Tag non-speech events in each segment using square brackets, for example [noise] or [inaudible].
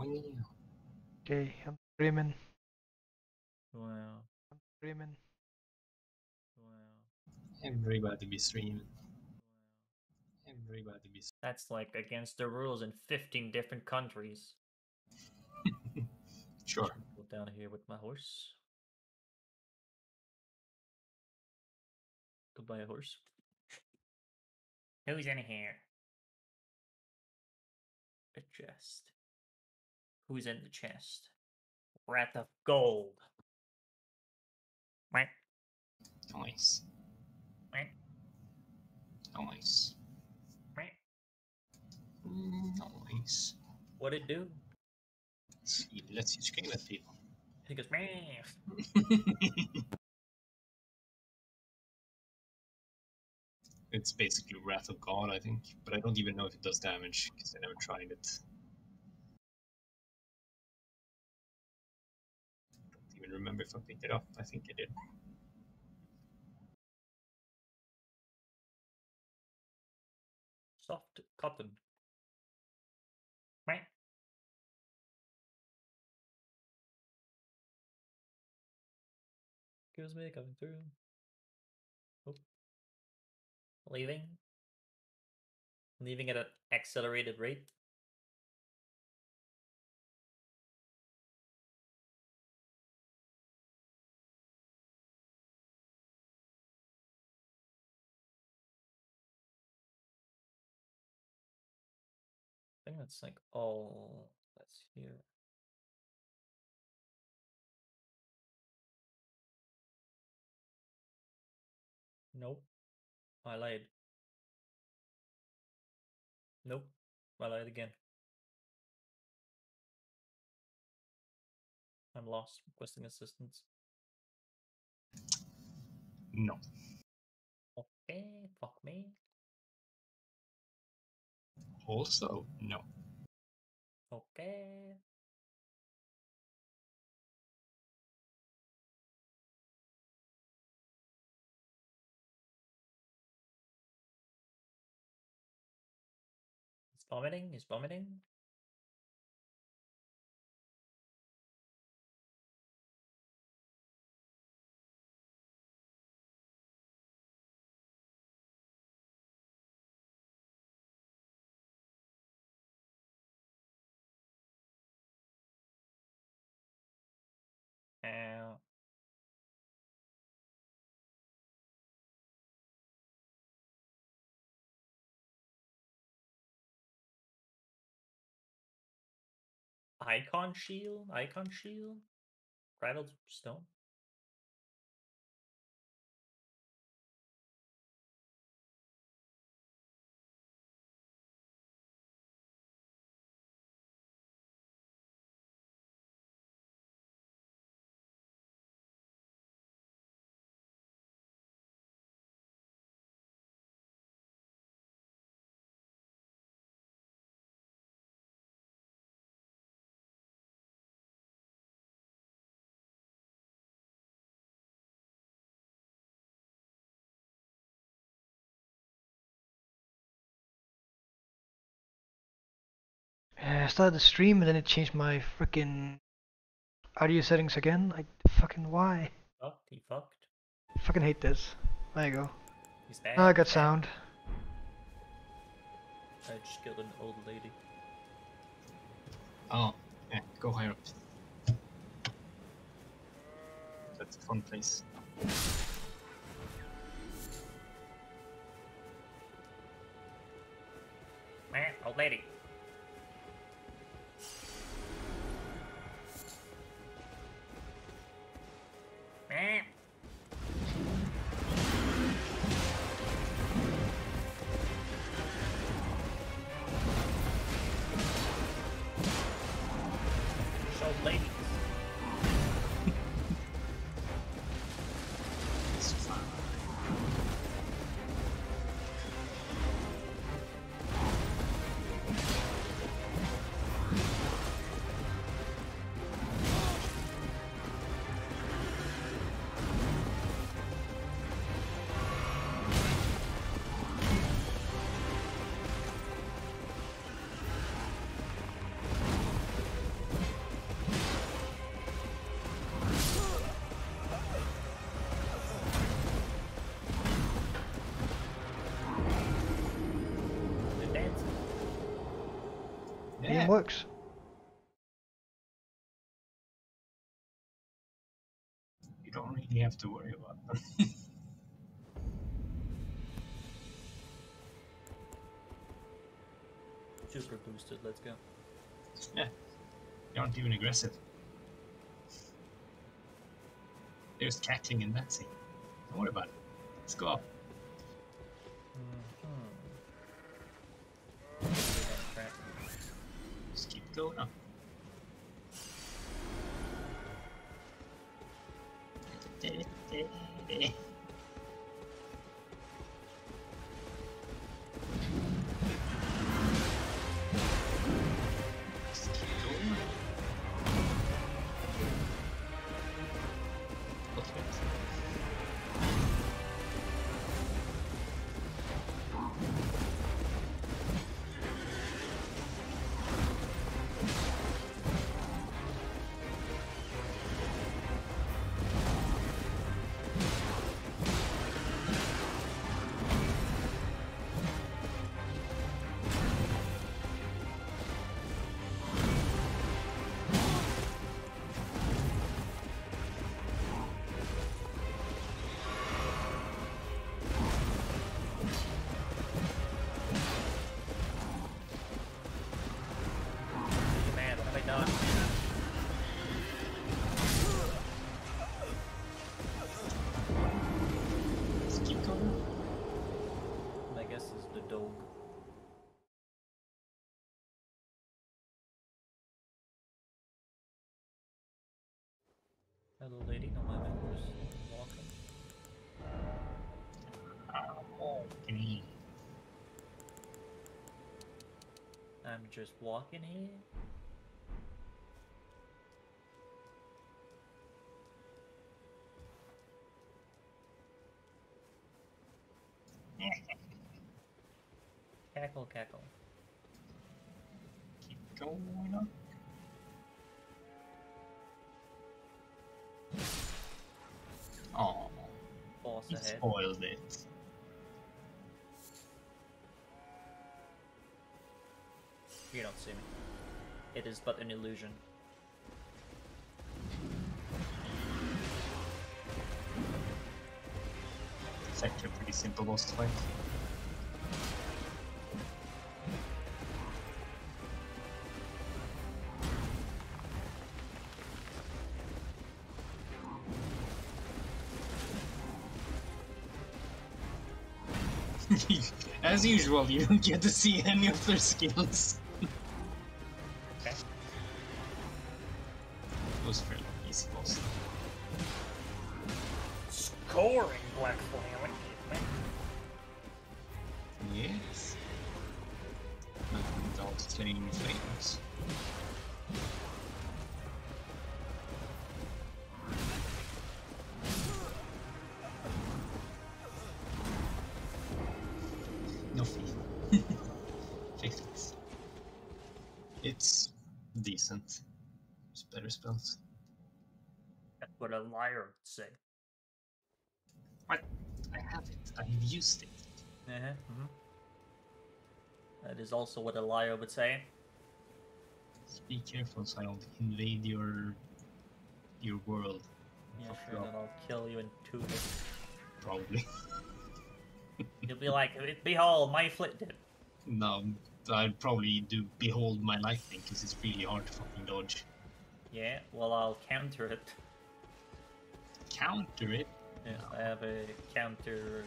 Okay, I'm streaming. Wow. I'm streaming. Wow. Everybody be streaming. Everybody be. s- That's like against the rules in 15 different countries. [laughs] Sure. Go down here with my horse. Go buy a horse. Who's in here? A chest. Who's in the chest? Wrath of gold. Quack, Nice. Nice. Nice. What it do? Let's see, let's see scream at people. He goes, [laughs] it's basically Wrath of God, I think, but I don't even know if it does damage because I never tried it. Even remember if I picked it up. I think I did. soft cotton. Right. Excuse me, coming through. Oh. Leaving. Leaving at an accelerated rate. Think that's like all that's here. Nope. I lied. Nope. I lied again. I'm lost. Requesting assistance. No. Okay, fuck me. Also, no. Okay. He's vomiting. He's vomiting. Uh, icon shield. Icon shield. Rattled stone. Started the stream and then it changed my freaking audio settings again. Like, fucking why? Fucked. He fucked. fucking hate this. There you go. He's bad. Now I got sound. I just killed an old lady. Oh, yeah, go higher up. That's a fun place. Man, old lady. Man. Works. You don't really have to worry about them. [laughs] Super boosted, let's go. yeah. They aren't even aggressive. There's cackling and dancing. Don't worry about it. Let's go up. Going. Hello, lady. No, my members walking. Oh, okay. I'm just walking here. Cackle, cackle. Keep going up. Spoiled it. You don't see me. It is but an illusion. It's actually a pretty simple boss fight. As usual, you don't get to see any of their skills. Okay. It was fairly easy boss. Scouring Black Flame. Yes. Not without slaying decent. It's better spells. That's what a liar would say. What? I have it. I've used it. Uh-huh. hmm That is also what a liar would say. Just be careful so I don't invade your your world. Yeah, sure, then I'll kill you in two hits. Probably. [laughs] You'll be like, behold, my flit did. no, I'd probably do behold my lightning because it's really hard to fucking dodge. Yeah, well, I'll counter it. Counter it. Yeah, I have a counter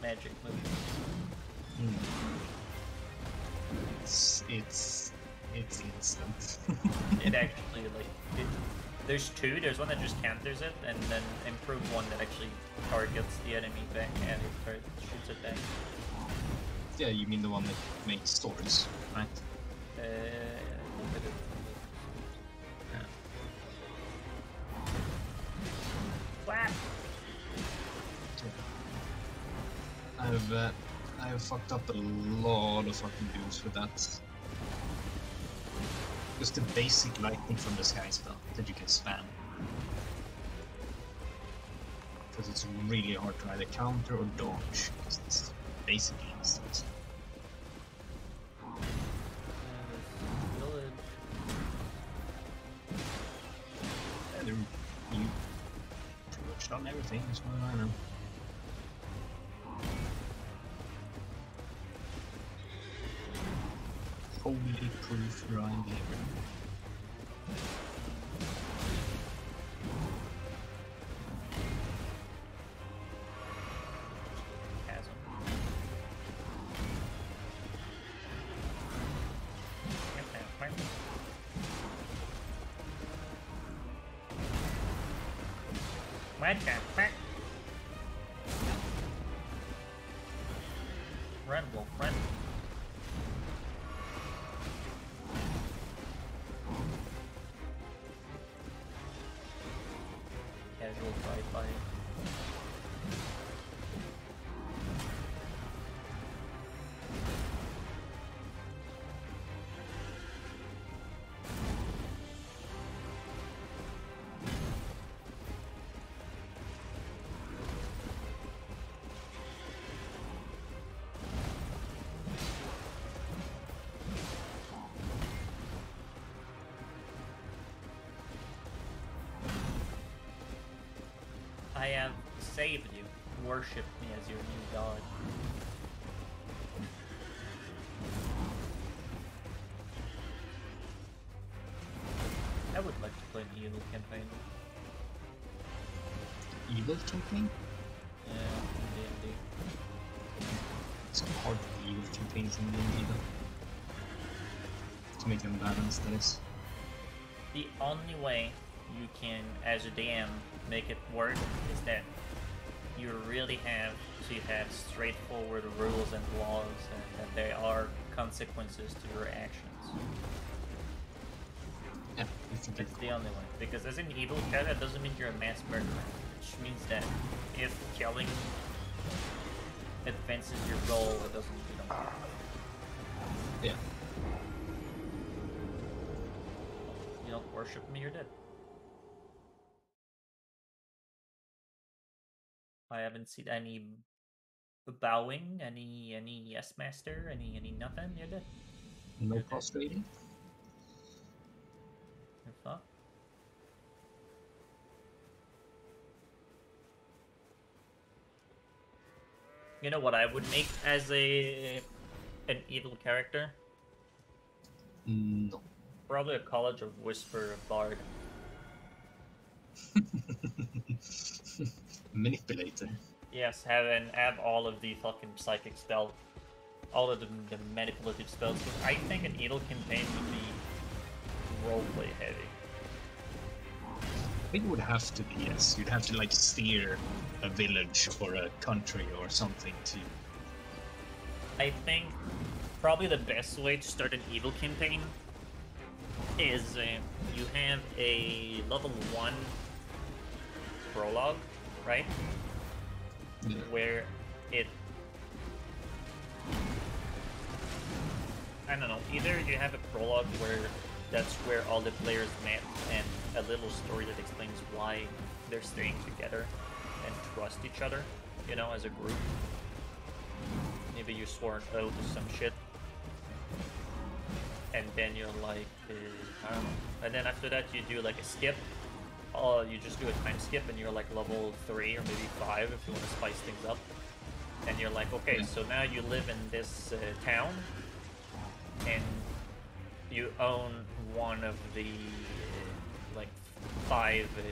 magic move. Hmm. It's it's it's instant. [laughs] It [laughs] actually, like, it, there's two. There's one that just counters it, and then improved one that actually targets the enemy back and it shoots it back. Yeah, you mean the one that makes swords, right? Uh. Yeah. I've uh, I've fucked up a lot of fucking dudes with that. Just the basic lightning from the sky spell that you can spam. Because it's really hard to either counter or dodge, basic game stuff. They're much everything as far I know. Holy proof rhyme. What the I have saved you. Worship me as your new god. I would like to play the Evil campaign. Evil campaign? Yeah, in D&D. It's hard evil campaigns in D&D though. To make them balanced, that is. The only way you can, as a DM, make it work is that you really have to have straightforward rules and laws, and that there are consequences to your actions. Yeah, It's the only way. Because as an evil cat, that doesn't mean you're a mass murderer. Which means that if killing advances your goal, it doesn't, you don't care. Yeah. You don't worship me, you're dead. Haven't seen any bowing, any any yes master, any any nothing. You're dead. No prostrating? You're fucked. You know what I would make as a an evil character? No. Probably a College of Whisper Bard. [laughs] Manipulator. Yes, have and have all of the fucking psychic spells, all of the, the manipulative spells. I think an evil campaign would be roleplay heavy. I think it would have to be, yes. You'd have to like steer a village or a country or something to I think probably the best way to start an evil campaign is uh, you have a level one prologue, right? yeah. where it I don't know, either you have a prologue where that's where all the players met and a little story that explains why they're staying together and trust each other, you know, as a group. Maybe you swore an oath or some shit. And then you're like, uh, I don't know. And then after that, you do like a skip. Oh, you just do a time skip and you're like level 3 or maybe 5 if you want to spice things up. And you're like, okay, Yeah. so now you live in this uh, town and you own one of the uh, like five uh,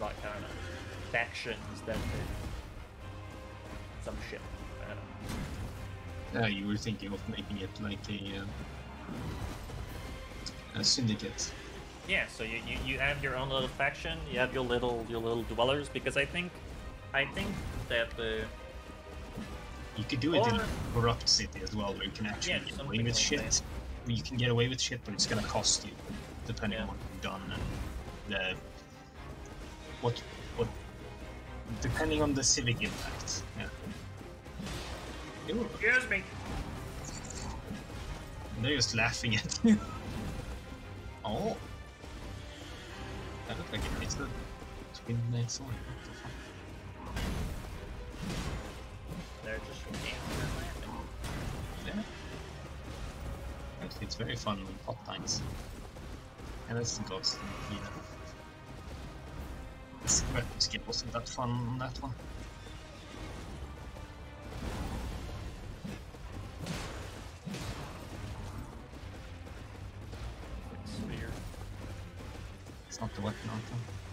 like I don't know factions that uh, some shit. I don't know. Uh, you were thinking of making it like a, uh, a syndicate. Yeah, so you, you, you have your own little faction, you have your little your little dwellers because I think I think that the You could do it in a corrupt city as well, where you can actually Yeah, get away with like shit. that. You can get away with shit, but it's gonna cost you, depending Yeah. on what you've done and the what what depending on the civic impact. Yeah. Excuse me. they're just laughing at you. [laughs] oh, that looked like nice little twin sword. What the fuck? They're just laughing. Yeah. It's- It's very fun with hot times. And that's the ghost in the. This weapon skill wasn't that fun on that one. The weapon item.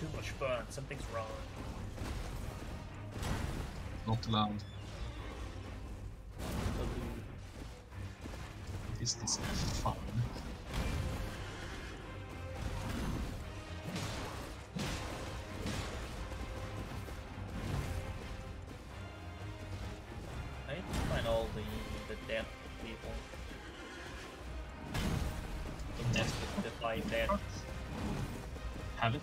Too much fun. Something's wrong. Not allowed. Is this fun?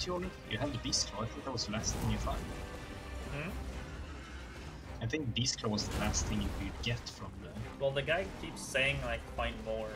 You have the Beast Claw. I thought that was the last thing you find. Hmm? I think Beast Claw was the last thing you could get from the. Well, the guy keeps saying like find more.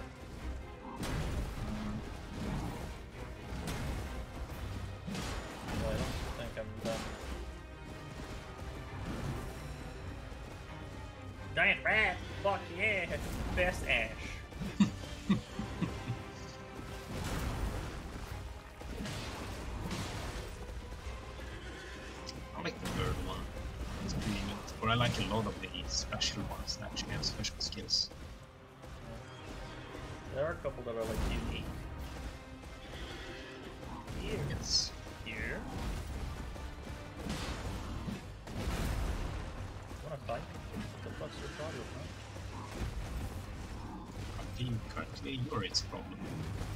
Think currently you're its problem.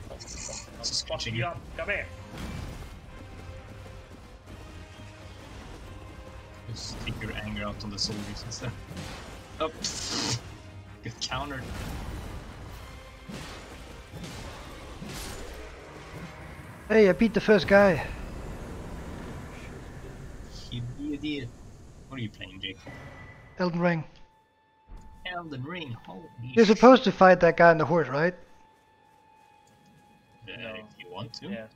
I'll, I'll Just fuck catching you you. up. Come here. Just take your anger out on the soldiers instead. Oh, get countered. Hey, I beat the first guy. You you did. What are you playing, Jake? Elden Ring. Elden You're supposed to fight that guy on the horse, right? Uh, No. If you want to. Yes.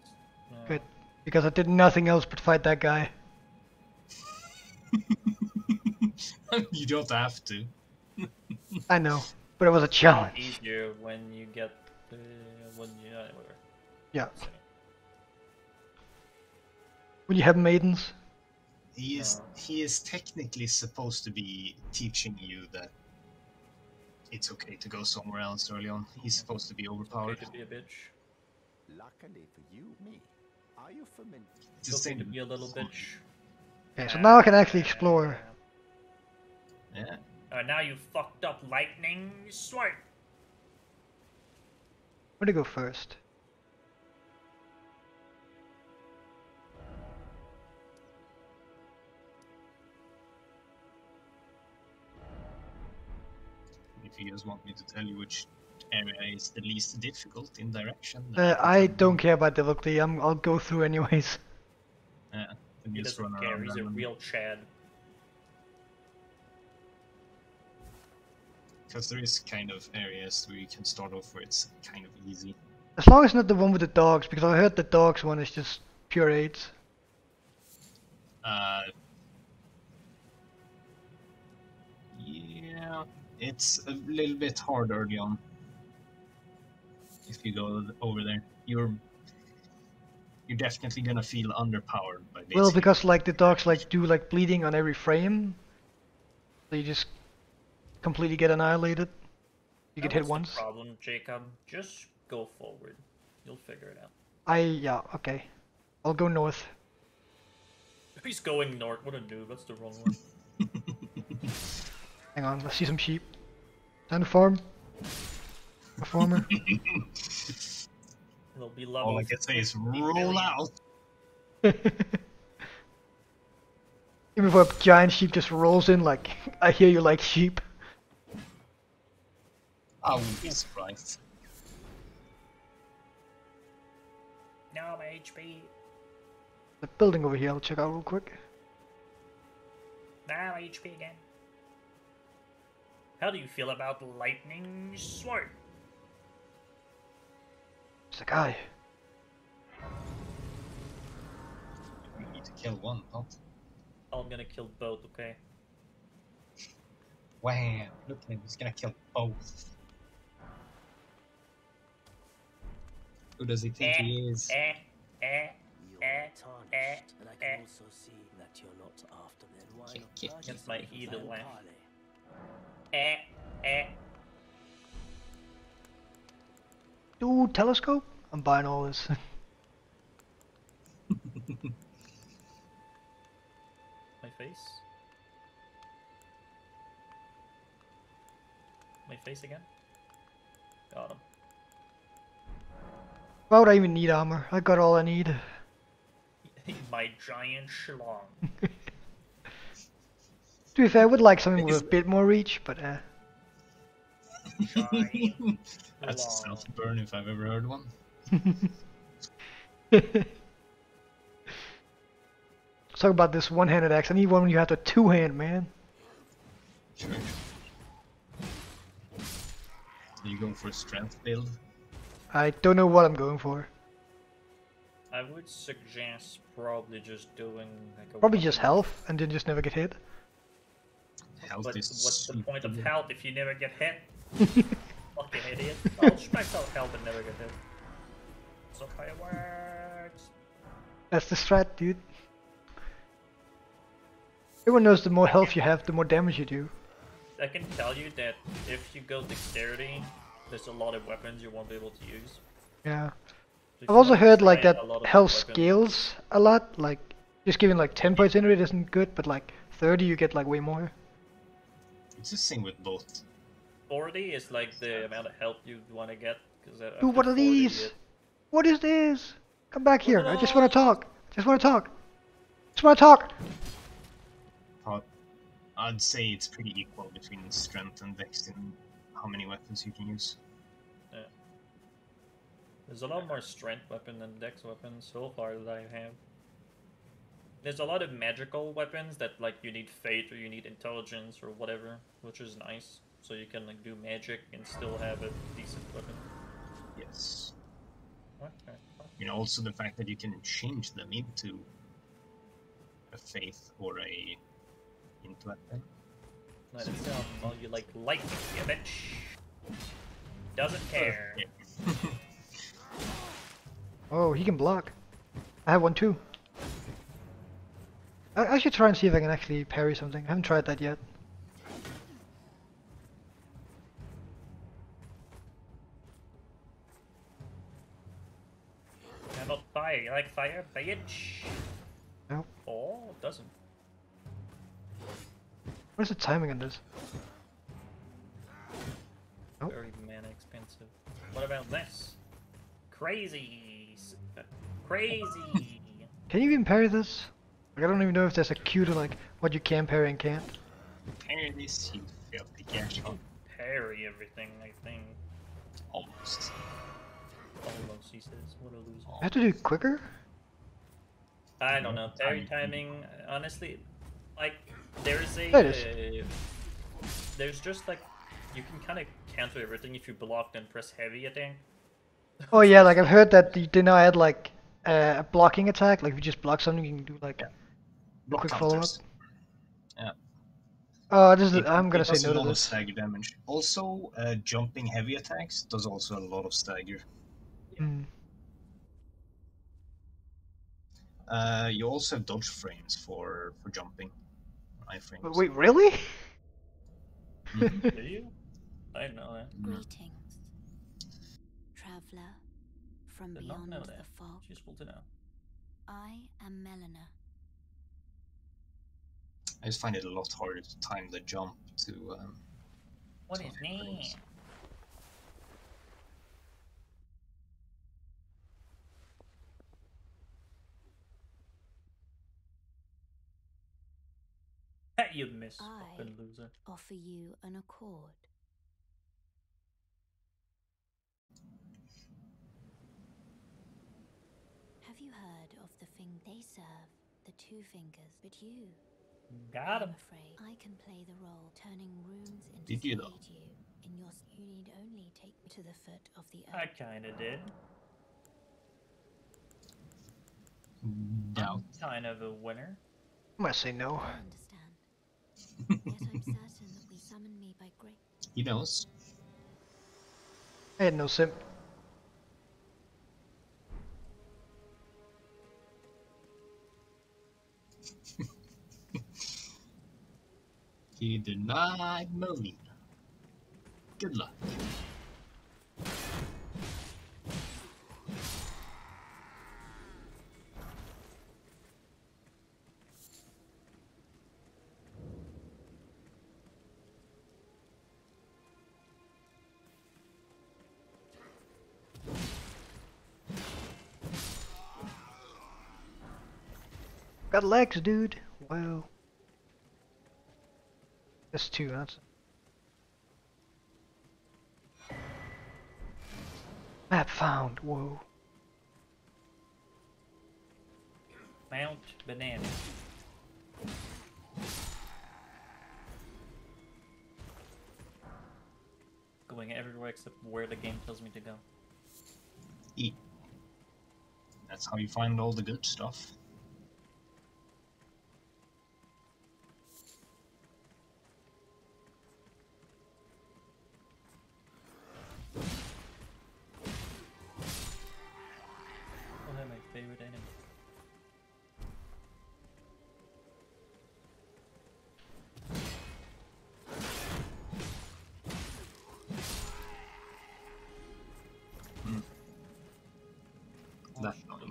No. Good. Because I did nothing else but fight that guy. [laughs] you don't have to. I know, but it was a It's challenge. easier when you get uh, when you uh, whatever. Yeah. So, When you have maidens. He is Uh. he is technically supposed to be teaching you that it's okay to go somewhere else early on. He's supposed to be Okay overpowered. to be a bitch. Luckily for you, me. Are you familiar? It's It's okay the to same- be a little bitch. Okay, so now I can actually explore. Yeah. Uh, now you fucked up lightning swipe. Where to go first? You guys want me to tell you which area is the least difficult in direction, Uh, I don't care about difficulty. I'm, I'll go through anyways. [laughs] Yeah, then He just doesn't run care. He's a real Chad. Because there is kind of areas where you can start off where it's kind of easy. As long as it's not the one with the dogs, because I heard the dogs one is just pure AIDS. Uh, it's a little bit hard early on. If you go over there, you're you're definitely gonna feel underpowered by Well, because like the dogs like do like bleeding on every frame. So you just completely get annihilated. You get Now, hit what's the once. problem, Jacob? Just go forward. You'll figure it out. I yeah okay. I'll go north. [laughs] He's going north. What a noob. That's the wrong one. [laughs] Hang on, let's see some sheep. Time to farm. A farmer. [laughs] It'll be level. All I can say is roll million. out. [laughs] Even if a giant sheep just rolls in like [laughs] I hear you like sheep. Oh, I wouldn't be surprised. No, my HP. The building over here, I'll check out real quick. Now my HP again. How do you feel about lightning sword? It's a guy. We need to kill one, not I'm gonna kill both. Okay. Wham! Look at him, he's gonna kill both. Who does he think he is? Eh, eh. You're Eh, tarnished, eh, and I eh. can also see that you're not after them. Why not kick, purchase Against my them Eh, eh. Dude, telescope? I'm buying all this. [laughs] My face. My face again. Got him. Why would I even need armor? I got all I need. [laughs] My giant schlong. [laughs] To be fair, I would like something with a bit more reach, but uh, That's a self burn if I've ever heard one. [laughs] Let's talk about this one-handed axe. I need one when you have to two-hand, man. Sure. You going for a strength build? I don't know what I'm going for. I would suggest probably just doing like a Probably just health, and then just never get hit. Health But is what's the point of health if you never get hit? [laughs] Fucking idiot. I'll just max out health and never get hit. So how it works. That's the strat, dude. Everyone knows the more health you have, the more damage you do. I can tell you that if you go dexterity, there's a lot of weapons you won't be able to use. Yeah. So I've also heard like that a lot of health scales a lot. Like just giving like 10 points into it isn't good, but like 30 you get like way more. It's the same with both. 40 is like the amount of help you want to get. Cause after Dude, what are 40 you these? get- What is this? Come back here. I just want to talk. Just want to talk. Just want to talk. But I'd say it's pretty equal between strength and dex in how many weapons you can use. Yeah. There's a lot more strength weapon than dex weapons so far that I have. There's a lot of magical weapons that like you need fate or you need intelligence or whatever, which is nice. So you can like do magic and still have a decent weapon. Yes. Okay. You know, also the fact that you can change them into a faith or a into weapon. Not itself. Well, you like lightning, you bitch. Doesn't care. [laughs] Oh, he can block. I have one too. I, I should try and see if I can actually parry something. I haven't tried that yet. Cannot fire. You like fire, bitch? Nope. Oh, it doesn't. What is the timing on this? Nope. Very mana expensive. What about this? Crazy. uh, Crazy. Can you even parry this? Like, I don't even know if there's a cue to like what you can parry and can't. Parry this, you filthy gash. Parry everything, I think. almost. Almost, he says. What a loser. I have to do it quicker? I don't know. Parry Timing. timing, honestly, like, there's a. There Uh, there's just like. You can kind of cancel everything if you block and press heavy, I think. Oh yeah, like I've heard that you did not add like uh, a blocking attack. Like if you just block something, you can do like. Block Quick counters. Oh, this is. It- I'm gonna it say does no a to lot of this. stagger damage. Also, uh, jumping heavy attacks does also a lot of stagger. Hmm. Uh, you also have dodge frames for for jumping. Iframes. But Wait, really? [laughs] Do you? I didn't know that. Greetings, traveler from Did not beyond know the fog. It's useful to know. I am Melina. I just find it a lot harder to time the jump to. Um, What to is items. you miss I- loser. Offer you an accord. Have you heard of the thing they serve? The two fingers, but you. Got him. I'm afraid I can play the role, turning runes into Did you though? you. In your, you need only take me to the foot of the earth. I kinda did. doubt. Kind of a winner. I'm gonna say no. I understand. Yet I'm certain that we summon me by grace. He knows. I had no simp. He denied Melina. Good luck. Got legs, dude. Wow. That's two. That's. Map found. Whoa. Mount Banana. Going everywhere except where the game tells me to go. Eat. That's how you find all the good stuff.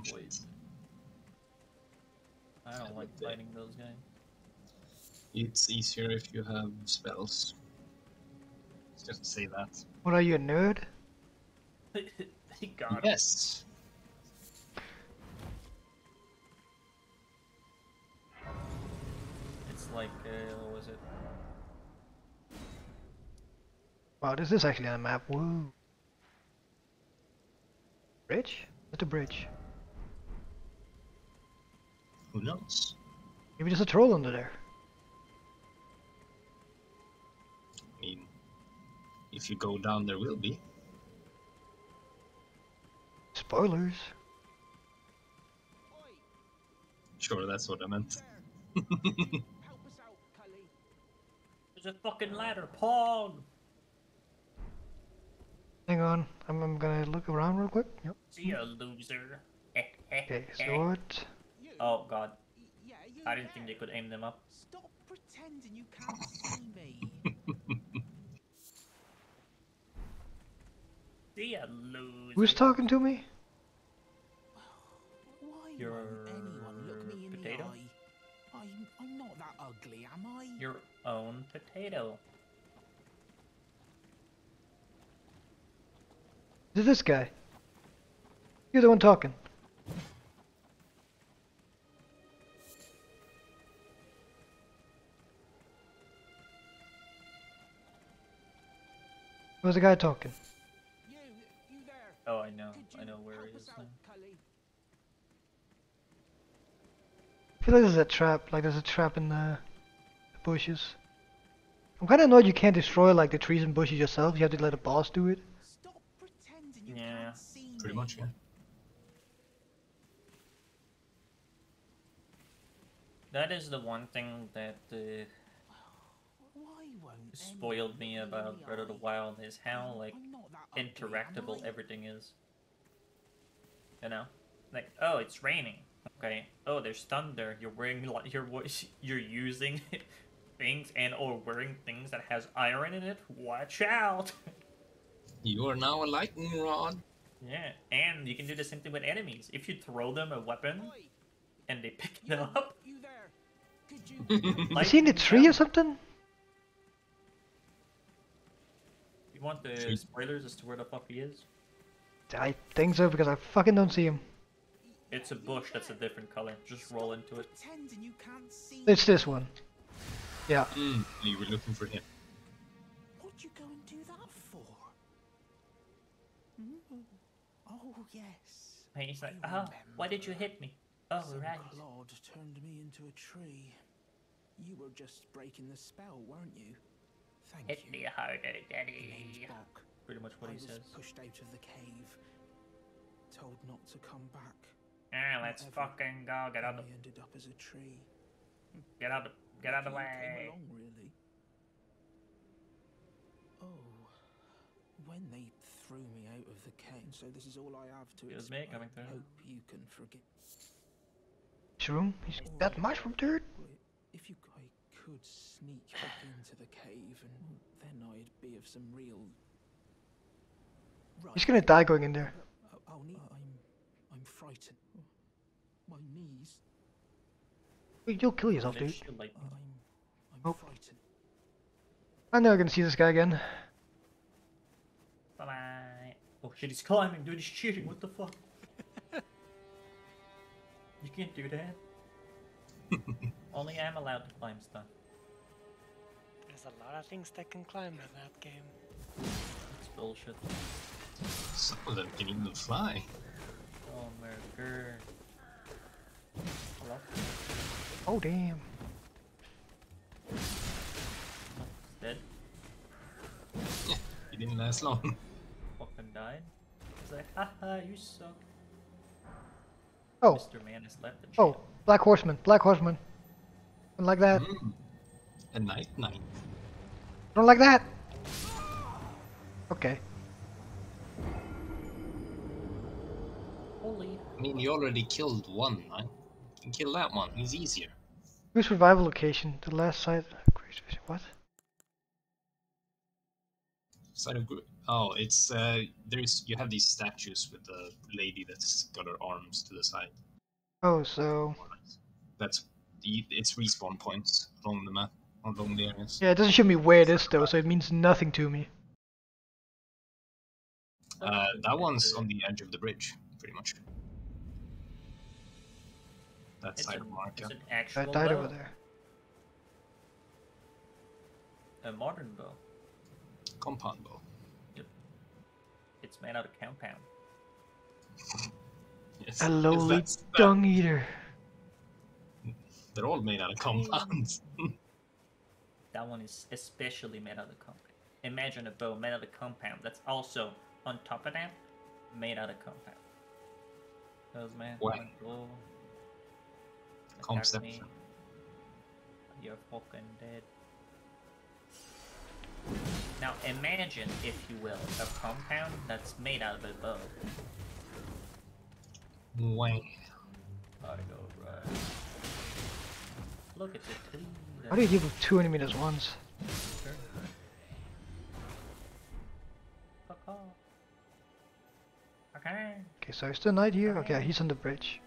That annoying boy. shit. I don't like fighting those guys. It's easier if you have spells. Just say that. What are you, a nerd? [laughs] he got him. Yes. It's like, uh, what was it? Wow, this is actually on the map. Whoa. Bridge? What's a bridge? Who knows? Maybe there's a troll under there. I mean, if you go down, there will be. Spoilers. Sure, that's what I meant. Help us out, Cully. There's a fucking ladder, Pog! Hang on. I'm, I'm gonna look around real quick. Yep. See ya, loser. [laughs] Okay, so what? You. Oh god, Yeah. I didn't think they could aim them up. Stop pretending you can't see me. [laughs] See ya, loser. Who's talking to me? Why Your won't anyone look me in potato? the eye? I'm, I'm not that ugly, am I? Your own potato. Is this guy? You're the one talking. Where's the guy talking? You, you there. Oh, I know. I know where he is now. I feel like there's a trap, like there's a trap in the bushes. I'm kinda annoyed you can't destroy like the trees and bushes yourself, you have to let a boss do it. Stop pretending you Yeah, can't see Pretty much, yeah. That is the one thing that uh, Why won't spoiled me about in the Breath of the? Wild is how like I'm not that ugly, am interactable everything is. You know, like oh, it's raining. Okay. Oh, there's thunder. You're wearing like you're wa- [laughs] you're using [laughs] things and or wearing things that has iron in it, watch out. [laughs] You are now a lightning rod. yeah, and you can do the same thing with enemies. If you throw them a weapon and they pick it up, You there? Could you? Is he in the tree or something? You want the Tree. spoilers as to where the fuck he is? I think so because I fucking don't see him. It's a bush that's a different color. Just roll into it. You can't see. It's this one. Yeah. Hmm, you were looking for him. What'd you go and do that for? Mm. Oh yes. And he's like, I oh, why did you hit me? Oh, Some right. clod turned me into a tree. You were just breaking the spell, weren't you? Thank Hit you. me harder, Name's Daddy. Boc. Pretty much what I he was says. pushed out of the cave. Told not to come back. Ah, let's Whatever. fucking go. Get out the I ended up as a tree. get out the get out the Lucky you came way. along, really. Oh, when they threw me out of the cave, so this is all I have to It was me coming through. Hope you can forgive. Mushroom? He's that mushroom, dude? Well, If you I could sneak back [sighs] into the cave, and then I'd be of some real. Right. He's gonna die going in there. I'll- I'll need. I'm. I'm frightened. My knees. You'll kill yourself, dude. Unless you like I'm. I'm Oh. frightened. I'm never gonna see this guy again. Bye bye. Oh shit, he's climbing, dude. He's cheating. What the fuck? [laughs] you can't do that. [laughs] Only I'm allowed to climb stuff. There's a lot of things that can climb in that game. That's bullshit. Some of them can even fly. Oh my god. Hello? Oh, damn. He's dead. He didn't last long. [laughs] Fucking died. He's like, haha, you suck. Oh, Mr. Man has left the oh. Black Horseman, Black Horseman. Don't like that. Hmm. A night knight. Don't like that. Okay. Holy. I mean, you already killed one, right? Can kill that one. He's easier. New survival location, the last site. What? Side of group. Oh, it's uh, there's you have these statues with the lady that's got her arms to the side. Oh, so That's the it's respawn points along the map, along the areas. yeah, it doesn't show me where it is though, so it means nothing to me. Uh, that one's on the edge of the bridge, pretty much. That It's, side an, of Marka. it's an I died bow. over there. A modern bow. Compound bow. Yep. It's made out of compound. [laughs] Yes. A Yes, lowly dung eater. They're all made out of compounds. [laughs] That one is especially made out of compound. Imagine a bow made out of compound that's also on top of that made out of compound. Those man, blow. Attack You're fucking dead. Now imagine, if you will, a compound that's made out of a bow. Wang. I go right. Look at the tree. How do you deal with two enemies at once? Sure. Fuck off. Okay. Okay, so it's the knight here? Okay, he's on the bridge.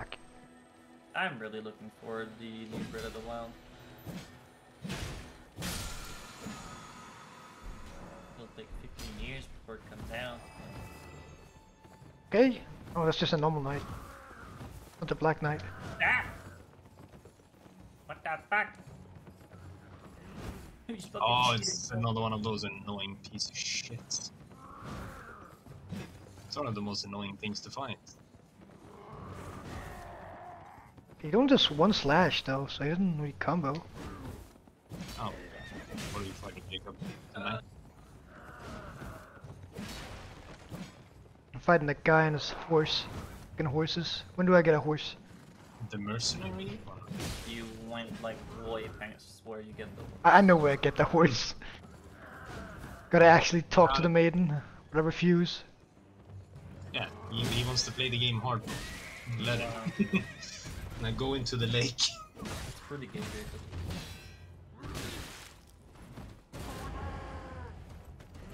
Okay. I'm really looking forward to the new Breath of the Wild. It'll take 15 years before it comes out. Okay. Oh, that's just a normal knight. Not the black knight. Ah! What the fuck? Oh, cheating. it's another one of those annoying piece of shit. It's one of the most annoying things to find. He don't just one slash though, so he doesn't really combo. Oh, what are you fighting, Jacob? Tonight? I'm fighting that guy and his horse. Fucking horses. When do I get a horse? The mercenary? You went like way past where you get the I, I know where I get the horse. Gotta actually talk to the uh, maiden. Whatever fuse. Yeah, he, he wants to play the game hard. Let him. And [laughs] I go into the lake. It's pretty gay, Jacob.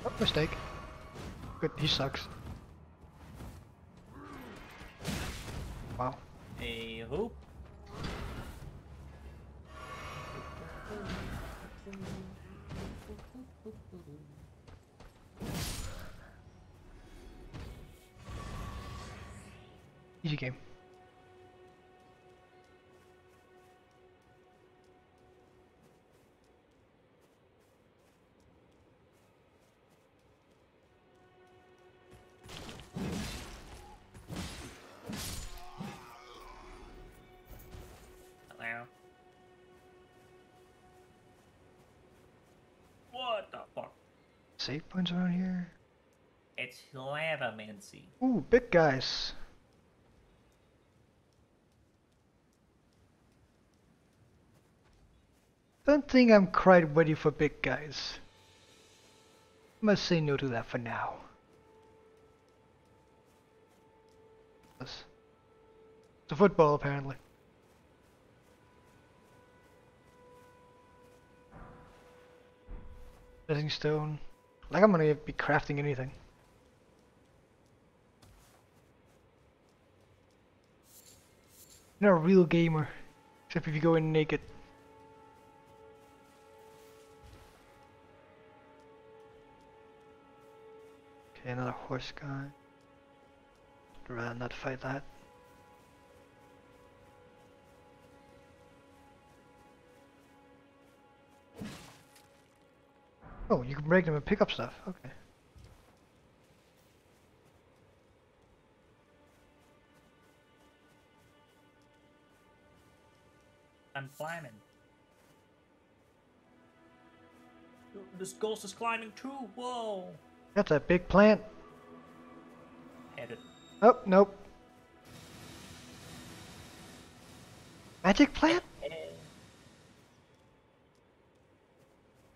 Oh, mistake. Good, he sucks. A who? Easy game. Save points around here. It's Lavamancy. Ooh, big guys. Don't think I'm quite ready for big guys. Must say no to that for now. It's a football, apparently. Setting stone. Like I'm gonna be crafting anything. You're not a real gamer. Except if you go in naked. Okay, another horse guy. I'd rather not fight that. Oh, you can break them and pick up stuff. Okay. I'm climbing. This ghost is climbing too. Whoa. That's a big plant. Headed. Oh, nope. Magic plant?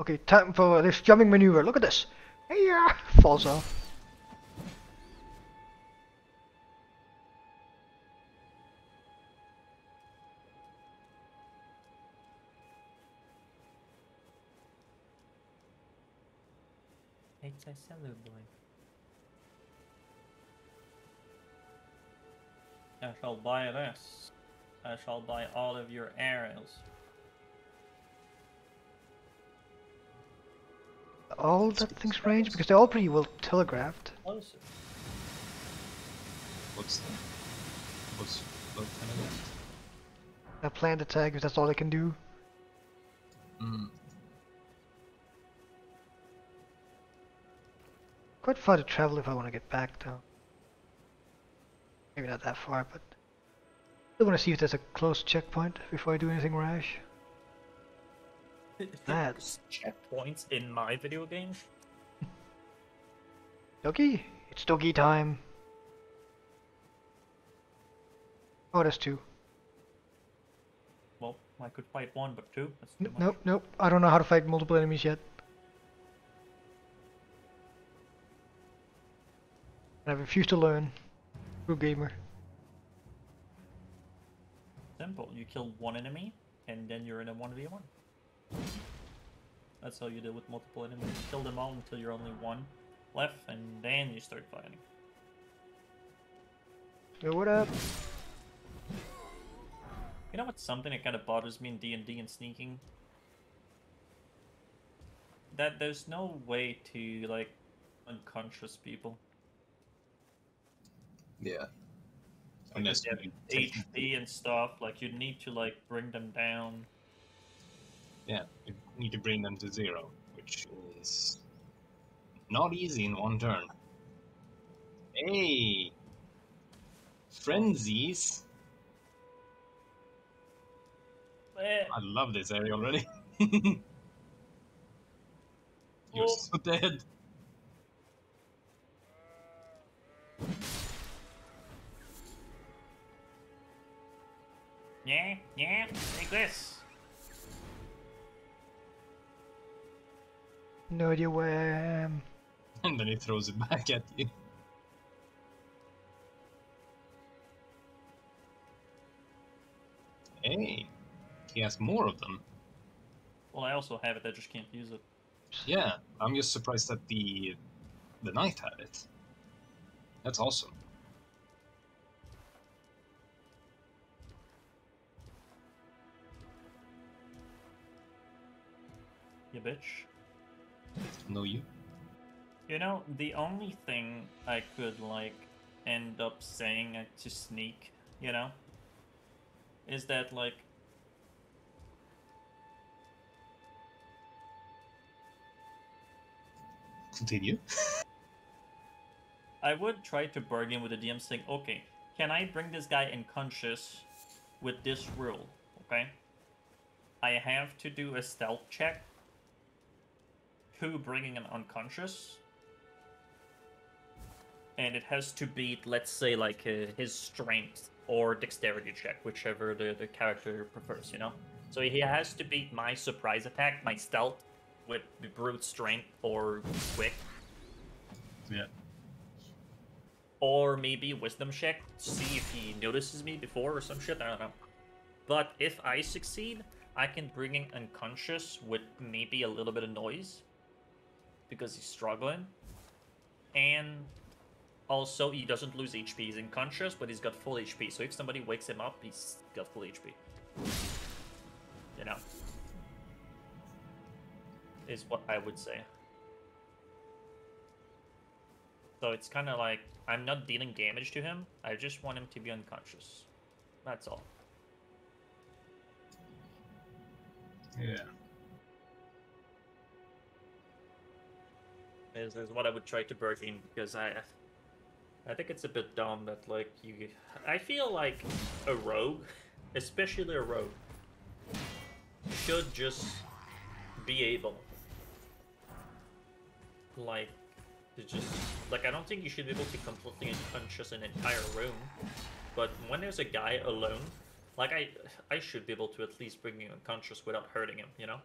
Okay, time for this jumping maneuver. Look at this. Yeah, [laughs] falls off. It's a cellar boy. I shall buy this. I shall buy all of your arrows. All that thing's range because they're all pretty well telegraphed. Closer. What's the... What's... What kind of A plant attack if that's all they can do. that? Mm. Quite far to travel if I want to get back though. Maybe not that far, but I want to see if there's a close checkpoint before I do anything rash. That. There's checkpoints in my video game. Doki, it's Doki time. Oh, that's two. Well, I could fight one, but two. That's nope, nope. I don't know how to fight multiple enemies yet. I refuse to learn. True gamer. Simple. You kill one enemy, and then you're in a 1v1. That's how you deal with multiple enemies. You kill them all until you're only one left, and then you start fighting. Yo, what up? You know what's something that kind of bothers me in D&D and sneaking? That there's no way to, like, unconscious people. Yeah. Because Unless they have you HP and stuff, like, you need to, like, bring them down. Yeah, you need to bring them to zero, which is not easy in one turn. Hey! Frenzies! Eh, I love this area already. [laughs] You're Oh. so dead. yeah, yeah, take this. No idea where I am. [laughs] And then he throws it back at you. Hey, he has more of them. Well, I also have it. I just can't use it. Yeah, I'm just surprised that the the knight had it. That's awesome. You bitch. No, you. You know, the only thing I could like end up saying to sneak, you know, is that like Continue. I would try to bargain with the DM saying, okay, can I bring this guy unconscious with this rule? Okay. I have to do a stealth check to bringing him unconscious. And it has to beat, let's say, like uh, his strength or dexterity check, whichever the, the character prefers, you know? So he has to beat my surprise attack, my stealth, with the brute strength or quick Yeah. or maybe wisdom check see if he notices me before or some shit. I don't know. But if I succeed, I can bring him unconscious with maybe a little bit of noise because he's struggling, and also he doesn't lose HP. He's unconscious, but he's got full HP. So if somebody wakes him up, he's got full HP. You know, is what I would say. So it's kind of like I'm not dealing damage to him. I just want him to be unconscious. That's all. Yeah. Is, is what I would try to break in because I, I think it's a bit dumb that like you. I feel like a rogue, especially a rogue, should just be able, like, to just like I don't think you should be able to completely unconscious an entire room, but when there's a guy alone, like I, I should be able to at least bring him unconscious without hurting him. You know.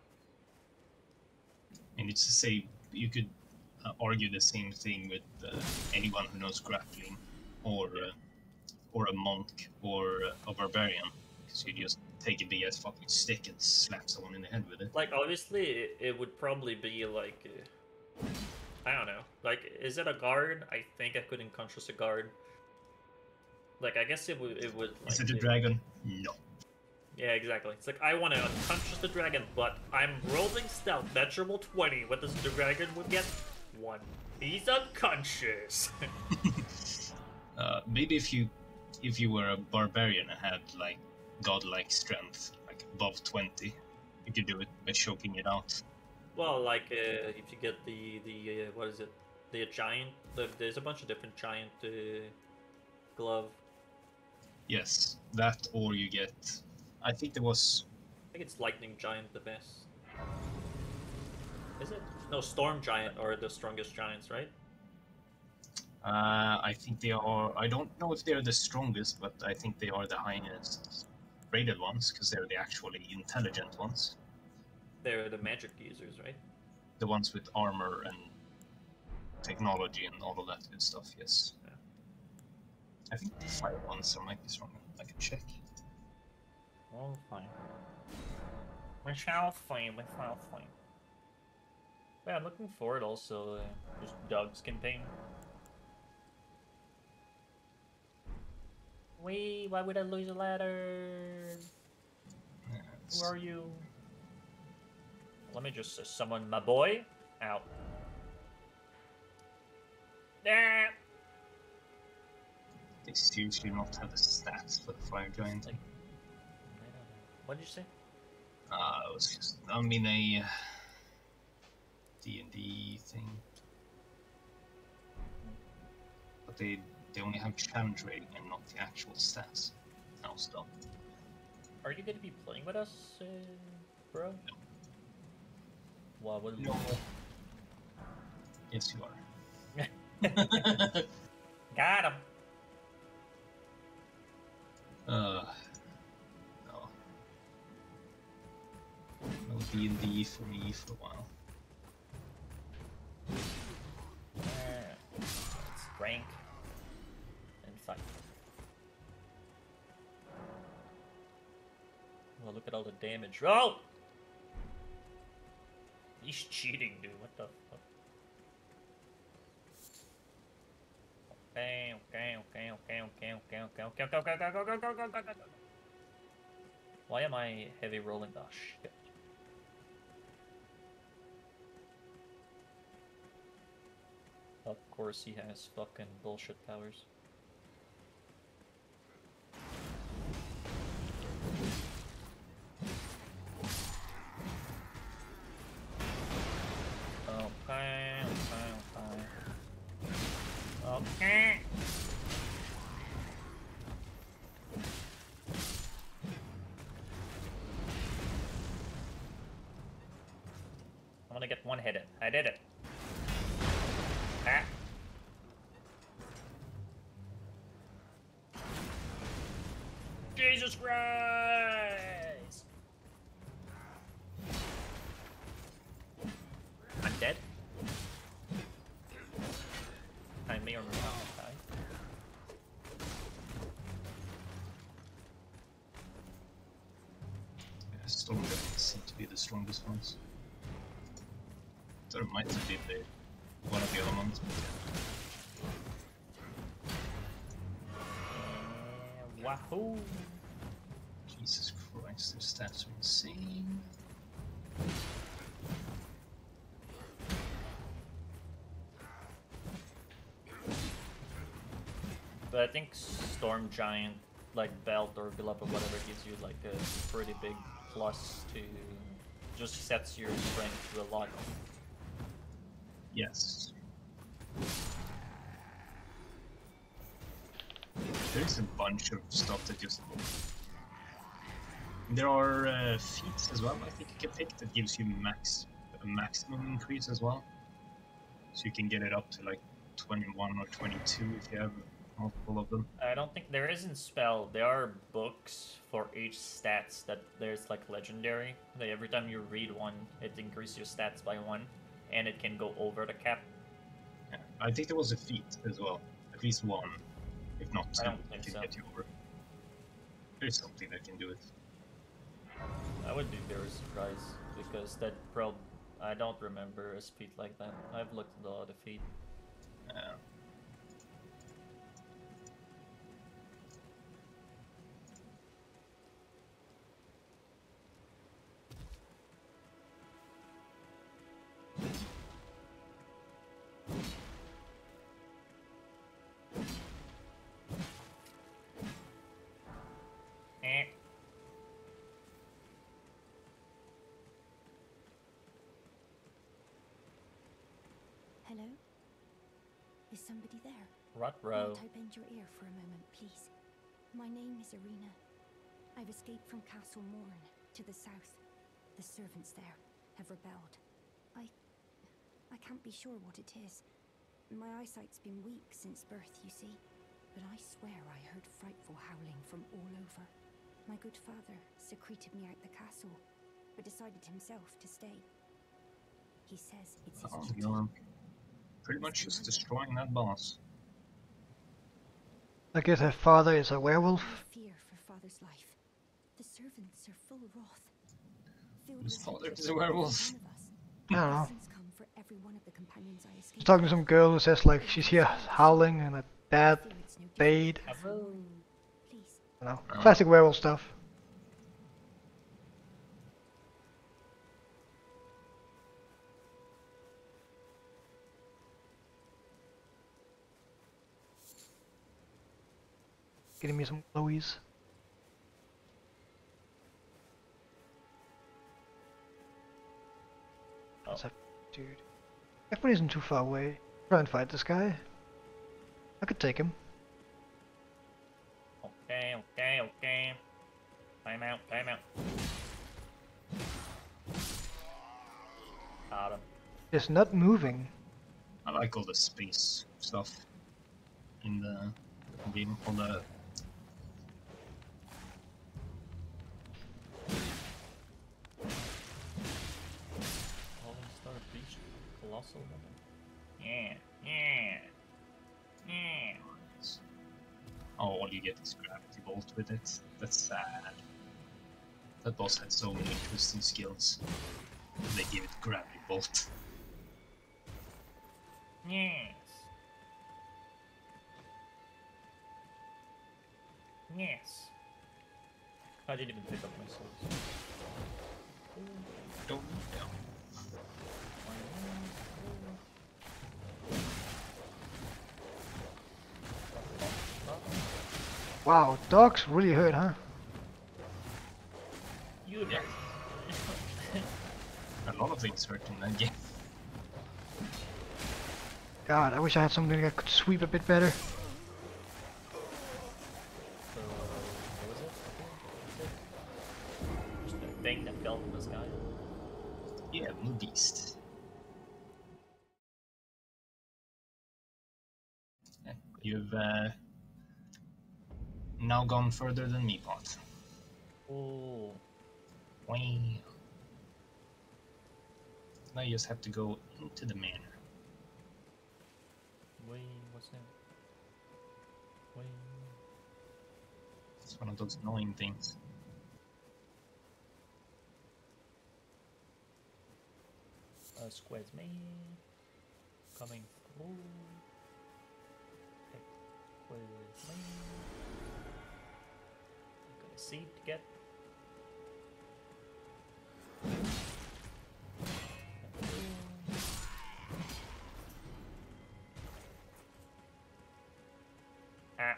And it's to say you could uh, argue the same thing with uh, anyone who knows grappling, or uh, or a monk, or uh, a barbarian, because you just take a big ass fucking stick and slap someone in the head with it. Like obviously, it, it would probably be like, uh, I don't know. Like, is it a guard? I think I could unconscious a guard. Like, I guess it would. It would. Like, Is it a it- dragon? No. Yeah, exactly. It's like I want to unconscious the dragon, but I'm rolling stealth. Measurable twenty. What does the dragon would get? One. He's unconscious. [laughs] Uh, maybe if you if you were a barbarian and had like godlike strength, like above twenty, you could do it by choking it out. well, like uh, if you get the the uh, what is it? The giant. The, there's a bunch of different giant uh, glove. Yes, that or you get. I think there was. I think it's lightning giant the best. Is it? No, storm giant are the strongest giants, right? Uh, I think they are. I don't know if they're the strongest, but I think they are the highest rated ones because they're the actually intelligent ones. They're the magic users, right? The ones with armor and technology and all of that good stuff. Yes. Yeah. I think the fire ones are might be stronger. I can check. Well, fine. We shall see, we shall see. Yeah, I'm looking forward also uh, just Doug's campaign. Wee, why would I lose a ladder? Yeah, Who are you? Let me just uh, summon my boy out. Ah! They seriously not have the stats for the fire giant. Like- What did you say? Uh, it was just. I mean a D and D thing, but they they only have challenge rating and not the actual stats. Now stop. Are you going to be playing with us, uh, bro? No. Well, what No. Yes, you are. [laughs] Got him. Uh, no. No D and D for me for a while. Let's rank and fight. Oh, look at all the damage. Oh! He's cheating, dude. What the fuck? Okay, okay, okay, okay, okay, okay, okay, okay, okay, okay, okay, okay, okay, okay, okay, okay, okay. Why am I heavy rolling? Oh shit. Of course he has fucking bullshit powers. Okay, okay, okay. Okay. I'm gonna get one hit it. I did it. Christ! I'm dead. I may or may not die. Yeah, Storm Dragons seem to be the strongest ones. There might be the one of the other ones, but yeah. Uh, wahoo! Jesus Christ, their stats are insane. But I think Storm Giant, like Belt or glove or whatever, gives you like a pretty big plus to just sets your strength to a lot. Yes. There's a bunch of stuff that just. There are uh, feats as well. I think you can pick that gives you max a maximum increase as well. So you can get it up to like 21 or 22 if you have multiple of them. I don't think there isn't spell. There are books for each stats that there's like legendary. That every time you read one, it increases your stats by one, and it can go over the cap. Yeah. I think there was a feat as well. At least one, if not I two, don't think can so. get you over. There's something that can do it. I would be very surprised because that prob I don't remember a speed like that. I've looked at all the feet. Uh, Hello? Is somebody there? Rutro. Might I bend your ear for a moment, please? My name is Irina. I've escaped from Castle Morne to the south. The servants there have rebelled. I. I can't be sure what it is. My eyesight's been weak since birth, you see. But I swear I heard frightful howling from all over. My good father secreted me out the castle, but decided himself to stay. He says it's his oh, duty pretty much is destroying that balance. I guess her father is a werewolf. Fear for father's life. The servants are full of wrath. His father is a werewolf. I don't know. I talking to some girl who says like she's here howling and a bad bed. I don't know. Classic werewolf stuff. Getting me some glowies. Oh. What's Oh. up, dude? Ekman isn't too far away. Try and fight this guy. I could take him. Okay, okay, okay. Time out, time out. Got him. It's not moving. I like all the space stuff in the game. All the Weapon. Yeah, yeah. Yeah. oh, all you get is gravity bolt with it. That's sad. That boss had so many interesting skills. They gave it gravity bolt. Yes. Yes. I didn't even pick up my swords. Don't know. Wow, dogs really hurt, huh? You. [laughs] A lot of things hurt in that game. God, I wish I had something that could sweep a bit better. What was it? Just a thing that fell from the. Yeah, Beast. You've uh, gone further than me, Pot. Oh, Wow. Now you just have to go into the manor. wait, what's that? Wait. It's one of those annoying things. Uh, squares me. Coming through. Squares me. Seed to get. Ah.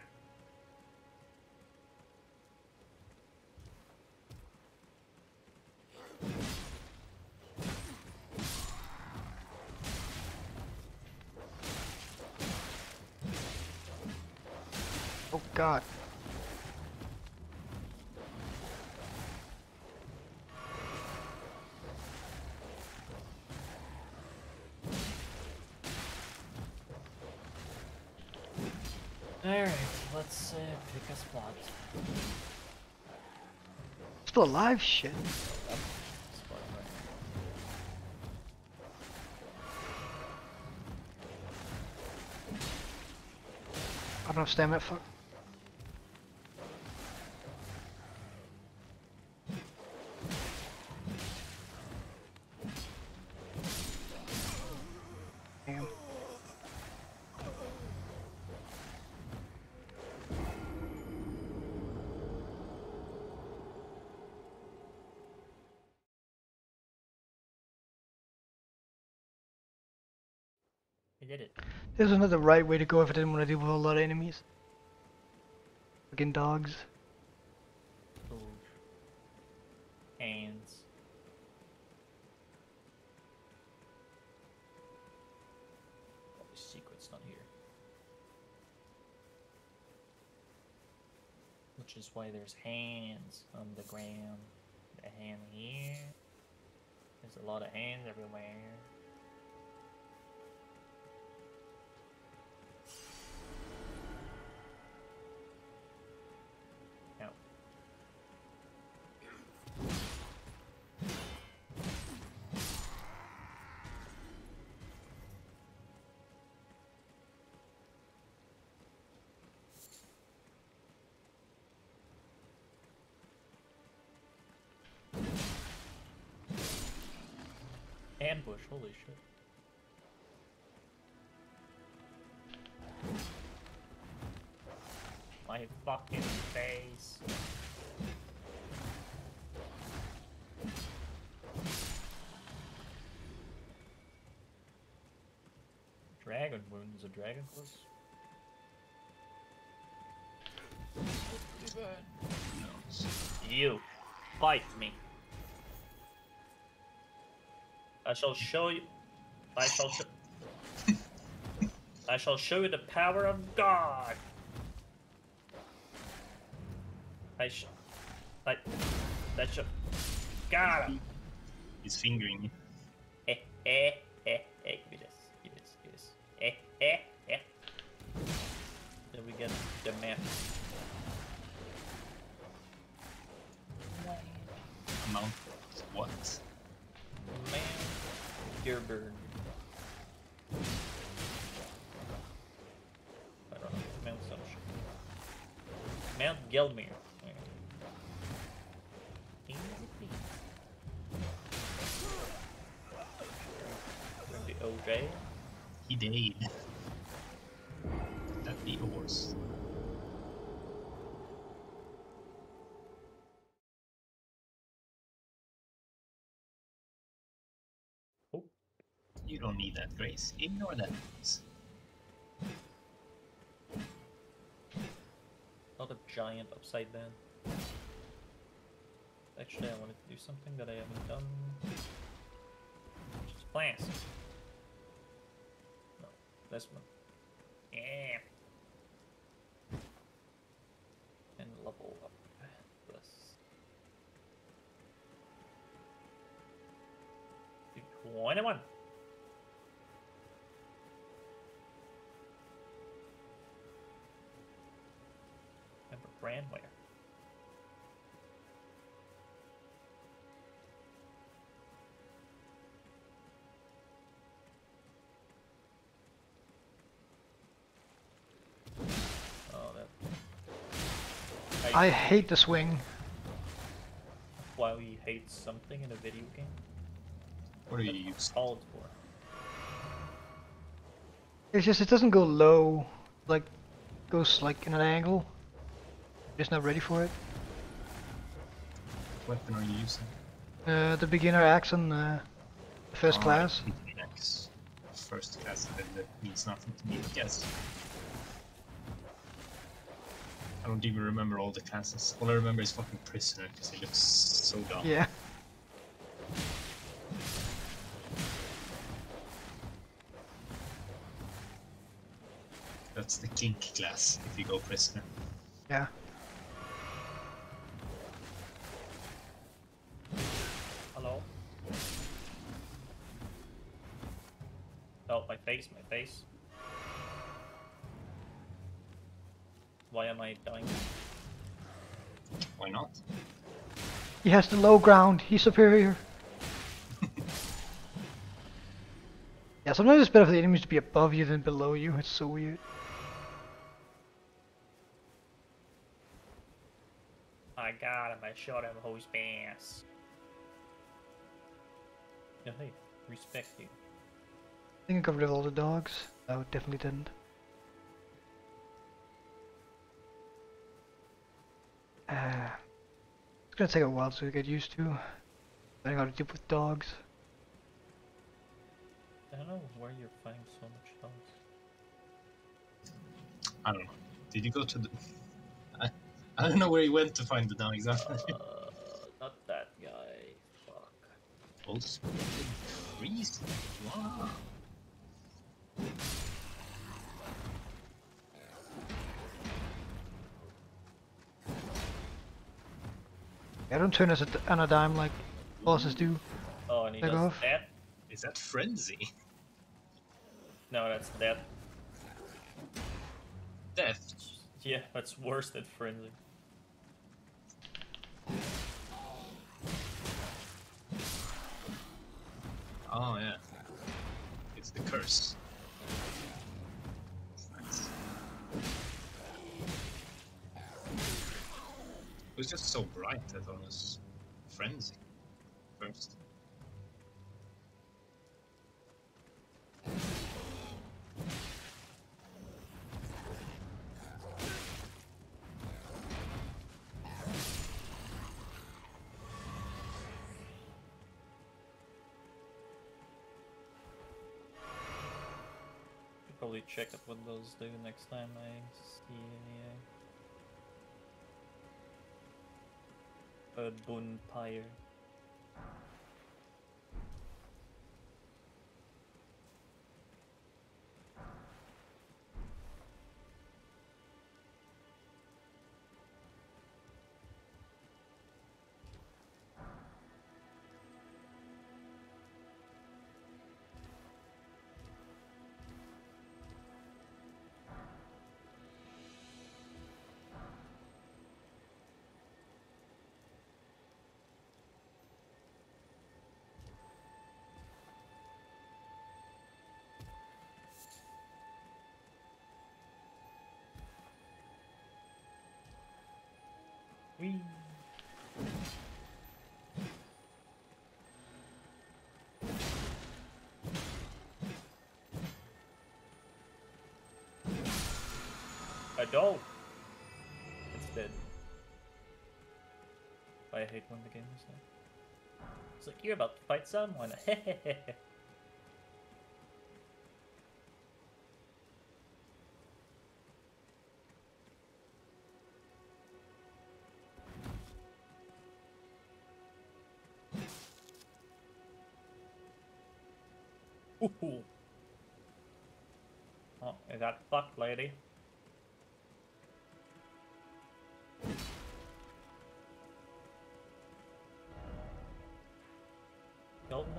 Oh God. Let's uh, pick a spot. Still alive? Shit. I don't have stamina. Fuck. Did it. There's another right way to go if I didn't want to deal with a lot of enemies. Fucking dogs. Ooh. Oh, secret's not here. Which is why there's hands on the ground. A hand here. There's a lot of hands everywhere. Ambush, holy shit. My fucking face. Dragon wound is a dragon plus? You fight me. I shall show you. I shall show. I shall show you the power of God. I sh. I. That shall. Got him. He's fingering you. Eh, eh, eh, eh. Give me this. Give me this. Give me this. Eh, eh, eh. Then we get the map. Amount what? bird. I don't know, mount some shit. Mount Gelmir. Okay. He did. That'd be a horse. You don't need that, Grace. Ignore that. Grace. Not a giant upside down. Actually, I wanted to do something that I haven't done. Just plants. No, this one. Yeah. Remember Brandware. Oh, that. I hate the swing. why we hate something in a video game. What are you use? Called for. It's just it doesn't go low, like goes like in an angle. Just not ready for it. What weapon are you using? Uh, the beginner axe on uh, first Oh, class. Next. First class, that, that means nothing to me, I guess. I don't even remember all the classes. All I remember is fucking prisoner, because it looks so dumb. Yeah. That's the kink class, if you go prisoner. Yeah. Face. Why am I dying? Why not? He has the low ground. He's superior. [laughs] yeah, sometimes it's better for the enemies to be above you than below you. It's so weird. I got him, I shot him whose ass. Yeah, hey, respect you. I think I got rid of all the dogs. No, definitely didn't. Uh, it's gonna take a while to get used to learning how to deal with dogs. I don't know where you're finding so much dogs. I don't know. Did you go to the... [laughs] I, I don't know where you went to find the dog exactly. Uh, not that guy. Fuck. Those trees. Wow. I don't turn as a d on a dime like bosses do. Oh, and he Back does off. that? Is that frenzy? [laughs] No, that's that. Death. Yeah, that's worse than frenzy. Oh yeah. It's the curse. Nice. It was just so bright I was frenzy first. Probably check out what those do next time I see any. Uh, a bonfire. Whee. Adult! It's dead. I hate when the game is it's like, you're about to fight someone. [laughs] I got fucked, lady. Golden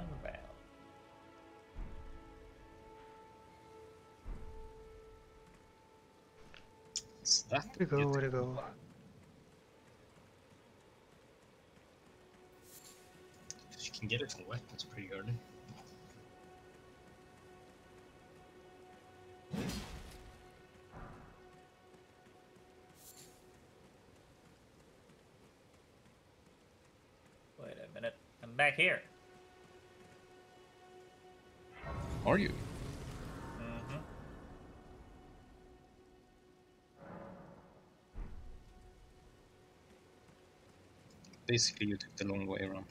that Way to go, way to go. You can get it from weapons pretty early. Here. Are you? Mm-hmm. Basically, you took the long way around.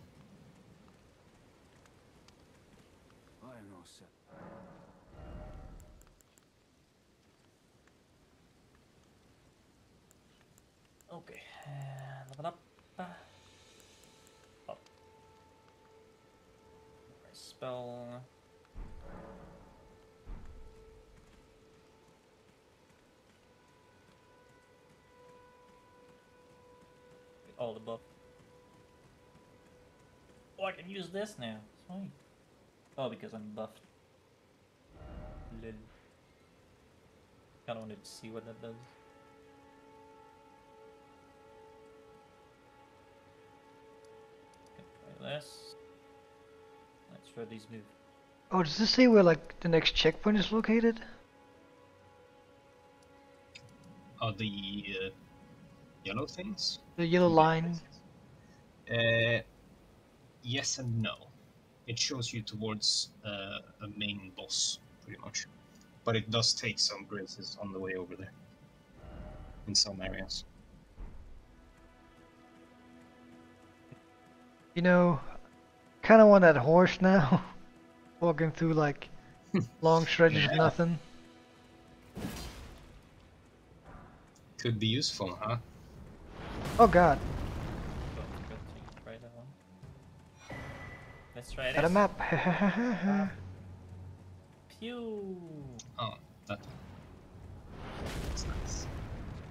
Can use this now. Sweet. Oh, because I'm buffed. Lol. Kinda wanted to see what that does. Okay, try this. Let's try these move. Oh, does this say where like the next checkpoint is located? Are the uh, yellow things? The yellow line. Uh, yes and no. It shows you towards uh, a main boss, pretty much. But it does take some graces on the way over there. In some areas. You know, kind of want that horse now. [laughs] Walking through like [laughs] long stretches of nothing. Could be useful, huh? Oh god, Let's try got a this. map. [laughs] Pew! Oh, that. one. That's nice.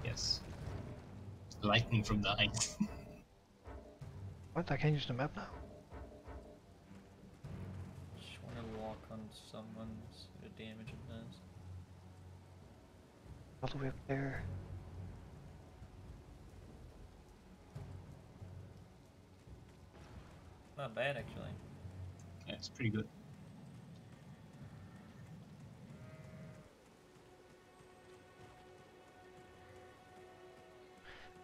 Yes. Lightning from the height. [laughs] what? I can't use the map now. Just wanna walk on someone, see the damage it does. All the way up there. Not bad actually. Yeah, it's pretty good.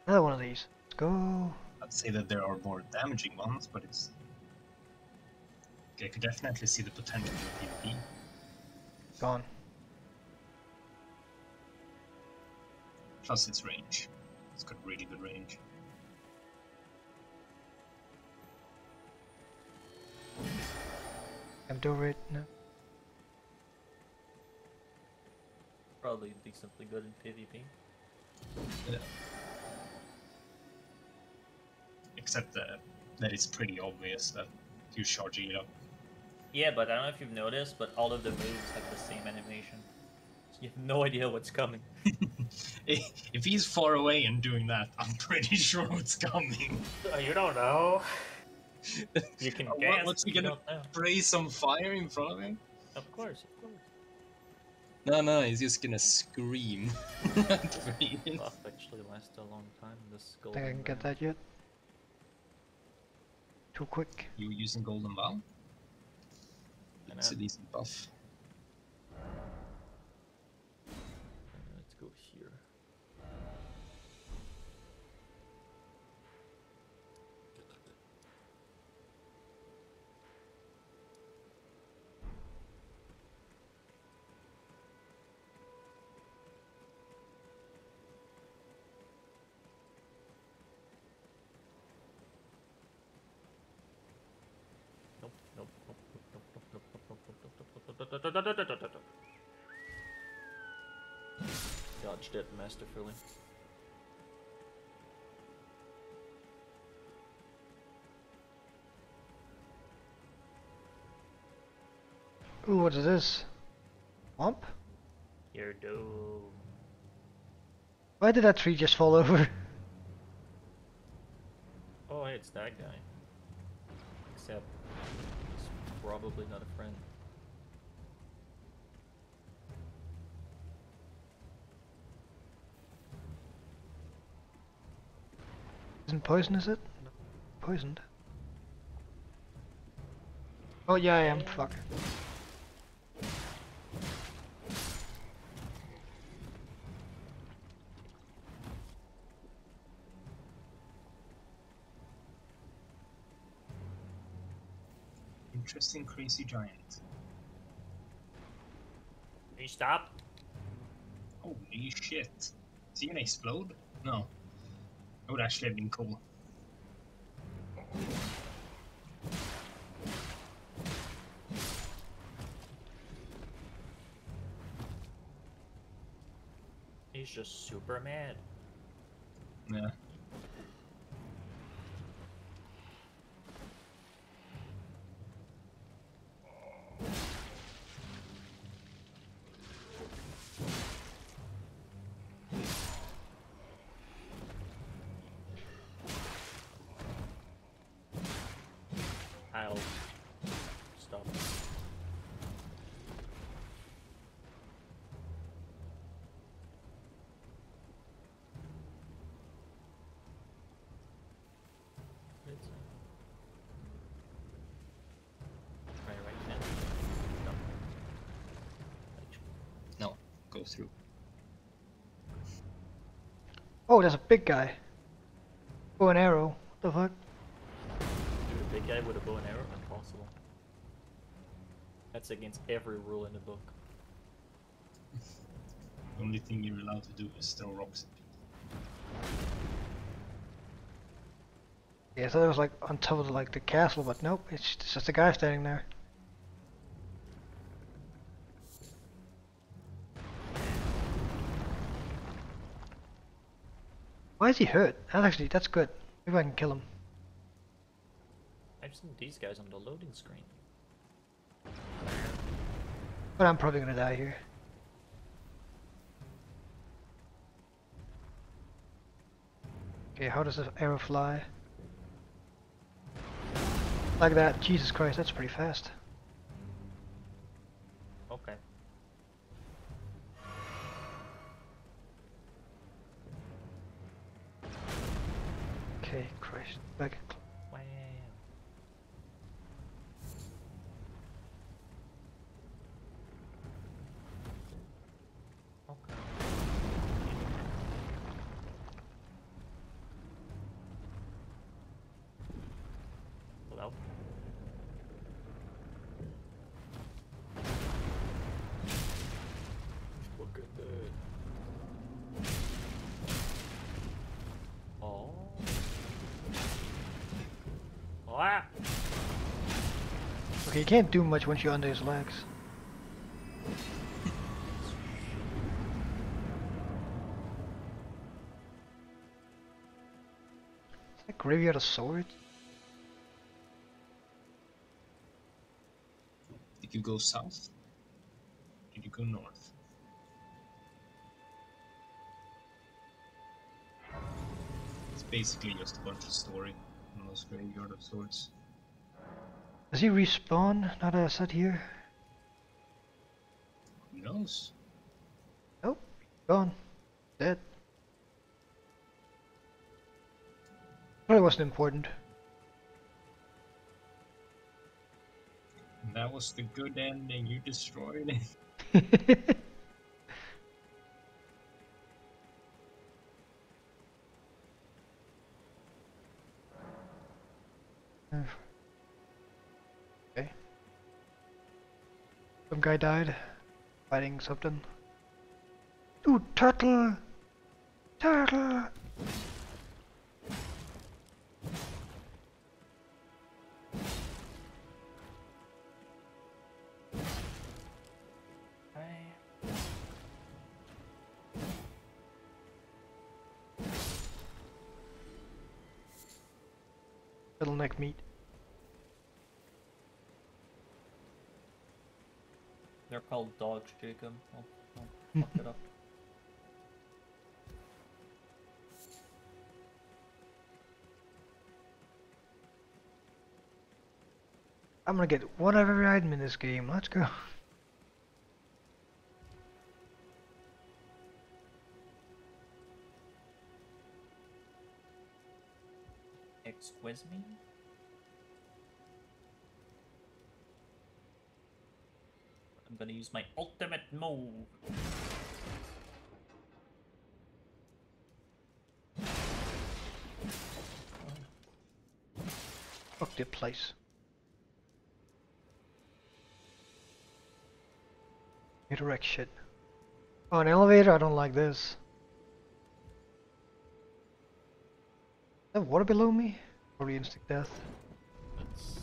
Another one of these. Let's go. I'd say that there are more damaging ones, but it's. I could definitely see the potential in PvP. Gone. Plus its range. It's got really good range. I'm over it now. Probably decently good in PvP. Yeah. Except that, that it's pretty obvious that you're charging it up. Yeah, but I don't know if you've noticed, but all of the moves have the same animation. So you have no idea what's coming. [laughs] if he's far away and doing that, I'm pretty [laughs] sure what's coming. Uh, you don't know. You can Uh, guess. what's he gonna- don't. Spray some fire in front of him? Of course, of course. No, no, he's just gonna scream. [laughs] Buff actually lasts a long time. This gold. Think I can get that yet? Too quick. you using Golden Vow? It's a know. decent buff. Dodged it masterfully. Ooh, what is this? Swamp? You're doomed. Why did that tree just fall over? Oh, hey, it's that guy. Except he's probably not a friend. Isn't poison, is it? No. Poisoned. Oh yeah, I am. Fuck. Interesting crazy giant. Can you stop? Holy shit. Is he gonna explode? No. Actually have been cool. He's just super mad. Yeah. Oh, there's a big guy. Oh, an arrow. What the fuck? Shoot a big guy with a bow and arrow? Impossible. That's against every rule in the book. The only thing you're allowed to do is throw rocks at people. Yeah, so it was like on top of like the castle, but nope, it's it's just a guy standing there. Is he hurt? That's actually that's good. Maybe I can kill him. I've seen these guys on the loading screen. But I'm probably gonna die here. Okay, how does the arrow fly? Like that. Jesus Christ, that's pretty fast. Christ. Back. Wow. Okay. Hello? Look at that. Oh. Ah! Okay, you can't do much once you're under his legs. Is that graveyard of swords? Did you go south? Did you go north? It's basically just a bunch of story in those graveyard of swords. Does he respawn now that I uh, sat here? Who knows? Nope. Gone. Dead. Probably wasn't important. That was the good ending. You destroyed it. [laughs] guy died. Fighting something. Dude, turtle! Turtle! Called dogs, Jacob. I'll, I'll fuck it up. I'm gonna get one of every item in this game. Let's go. Excuse me? I'm gonna use my ultimate move. Fuck the place. Redirect shit. Oh, an elevator? I don't like this. Is water below me? Probably instant death. That's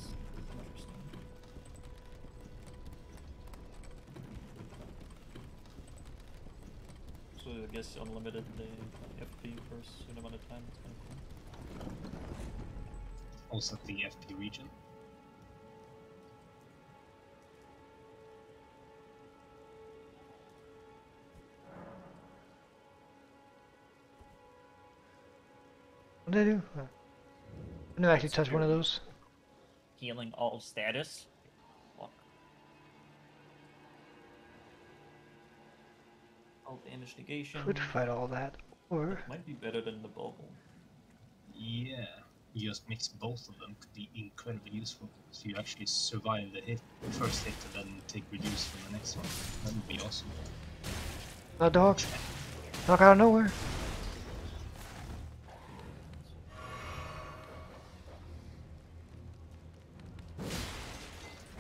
interesting. So I guess unlimited the FP for a certain amount of time. That's kind of cool. Also the FP regen. What did I do? Uh, I never actually touched one of those. Healing all status. All damage negation. Could fight all that. Or Might be better than the bubble. Yeah, you just mix both of them could be incredibly useful. So you actually survive the hit, the first hit, and then take reduce from the next one. That would be awesome. a dog. Dog out of nowhere.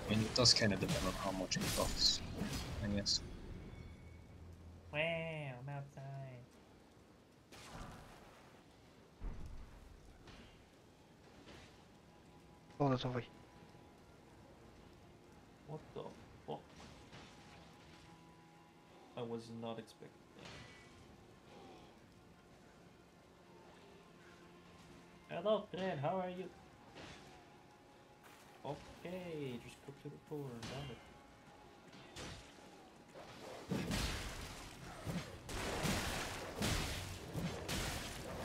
I mean, it does kind of depend on how much it costs, I guess. Wow, I'm outside. Oh, that's over. What the fuck? I was not expecting that. Hello, Fred, how are you? Okay, just go to the floor and down it.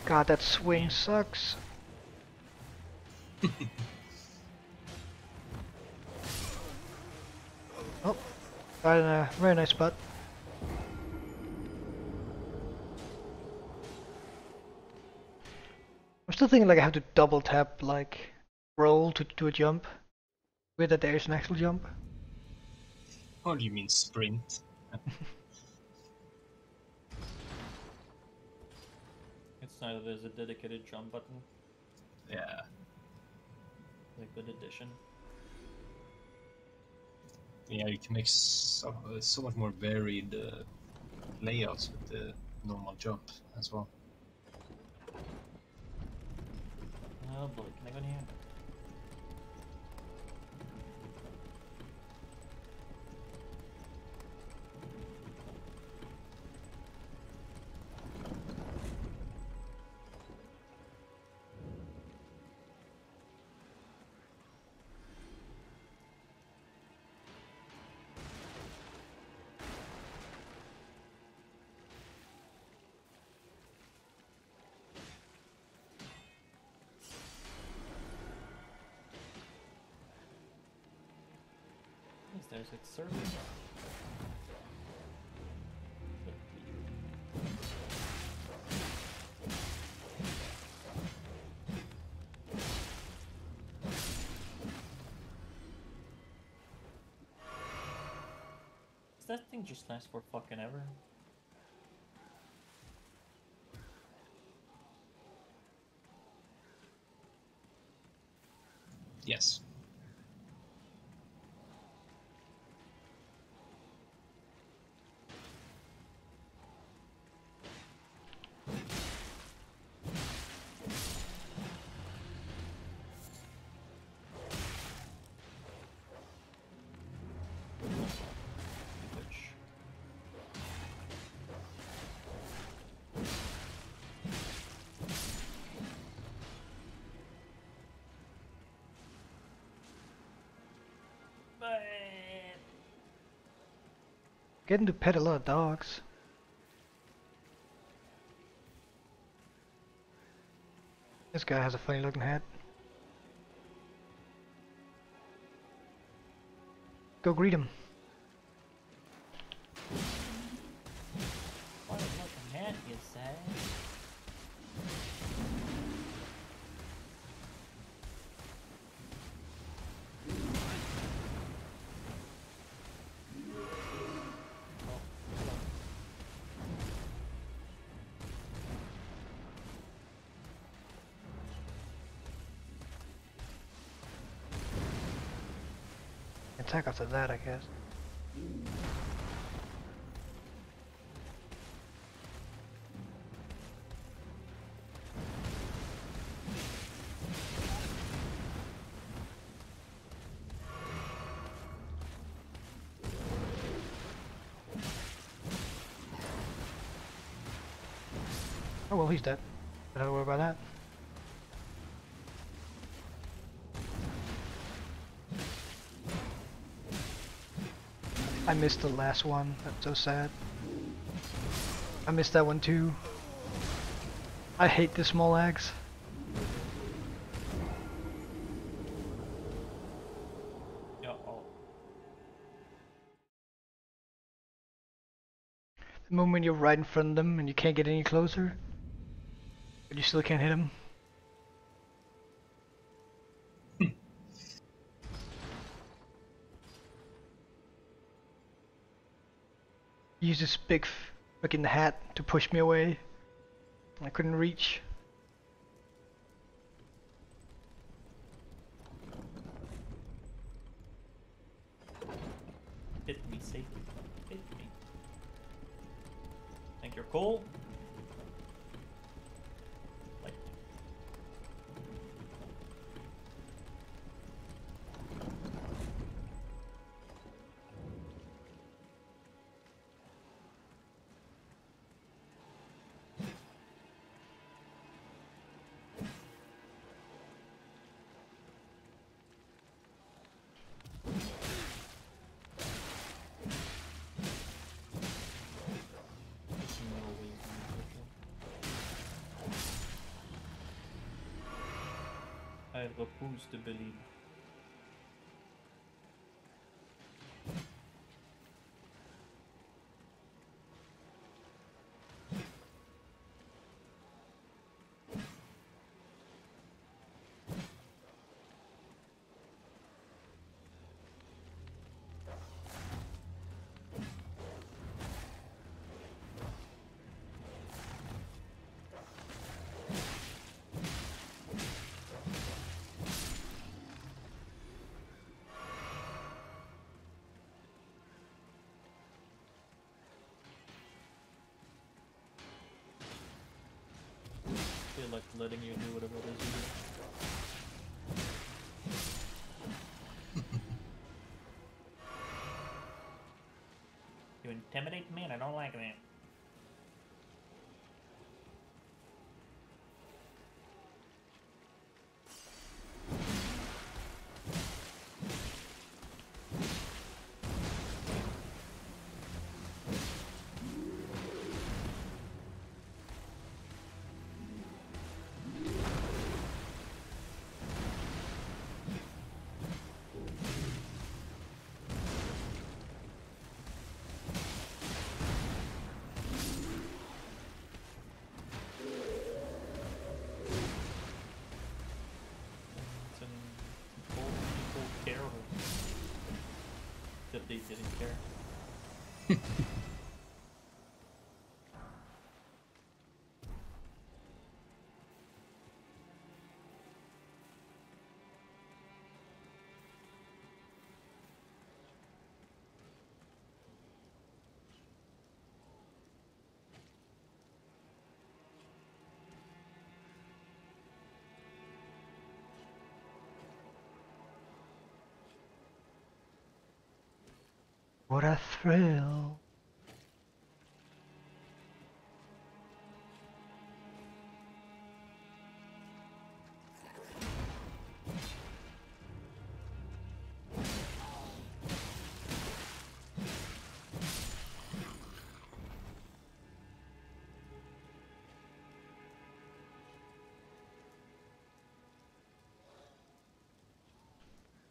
God, that swing sucks. [laughs] oh, got in a very nice spot. I'm still thinking like I have to double tap like roll to do a jump. With that there's an actual jump. Or do you mean sprint? [laughs] It's nice there's a dedicated jump button, Yeah. like good addition. Yeah, you can make so, uh, so much more varied uh, layouts with the normal jump as well. Oh boy, can I go in here? There's service. Does that thing just last for fucking ever? Getting to pet a lot of dogs. This guy has a funny looking hat. Go greet him. Attack after that, I guess. Oh well, he's dead. I Don't worry about that. I missed the last one. That's so sad. I missed that one too. I hate the small eggs. The moment you're right in front of them and you can't get any closer, but you still can't hit them. Use this big fucking hat to push me away. I couldn't reach. Hit me safely. Hit me. Think you're cool? It. I refuse to like letting you do whatever it is you do. [laughs] you intimidate me and I don't like that. They didn't care. [laughs] What a thrill.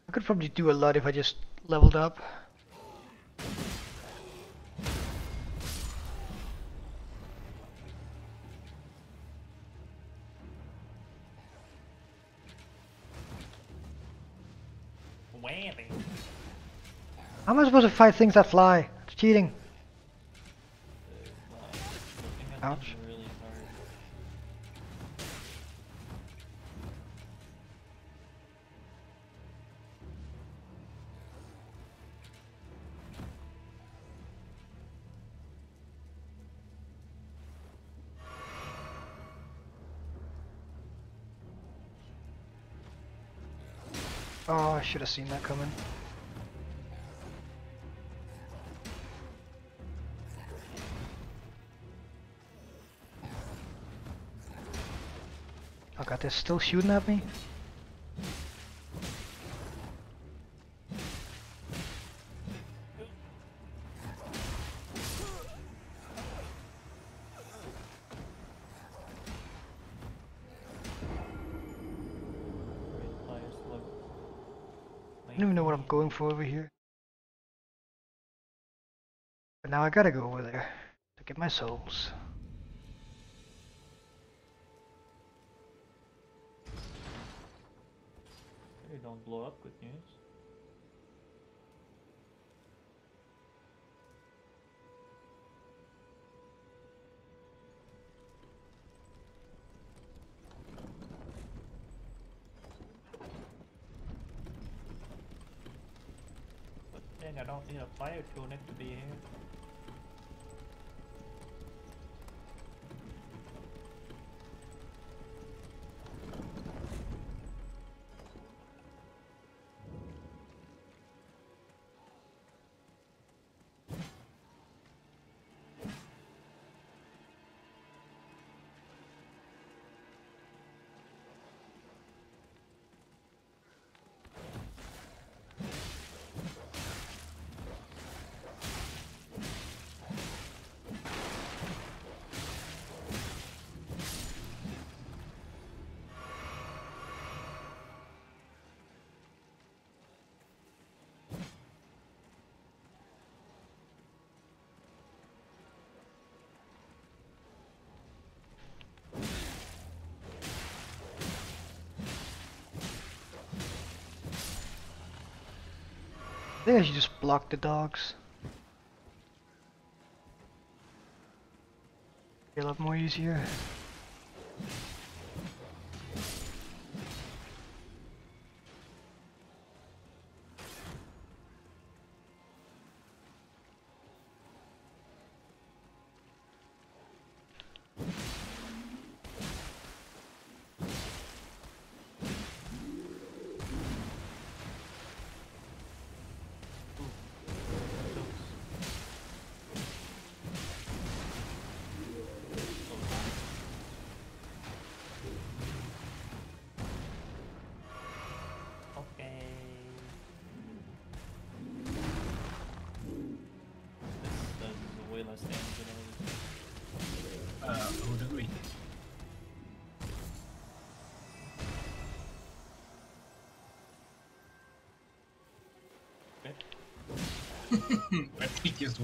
I could probably do a lot if I just leveled up. Am I supposed to fight things that fly? It's cheating. Ouch. Oh, I should have seen that coming. God, they're still shooting at me? I don't even know what I'm going for over here. But now I gotta go over there to get my souls. Blow up. Good news. But then I don't need a fire tunic to be here. I think I should just block the dogs. Be a lot more easier.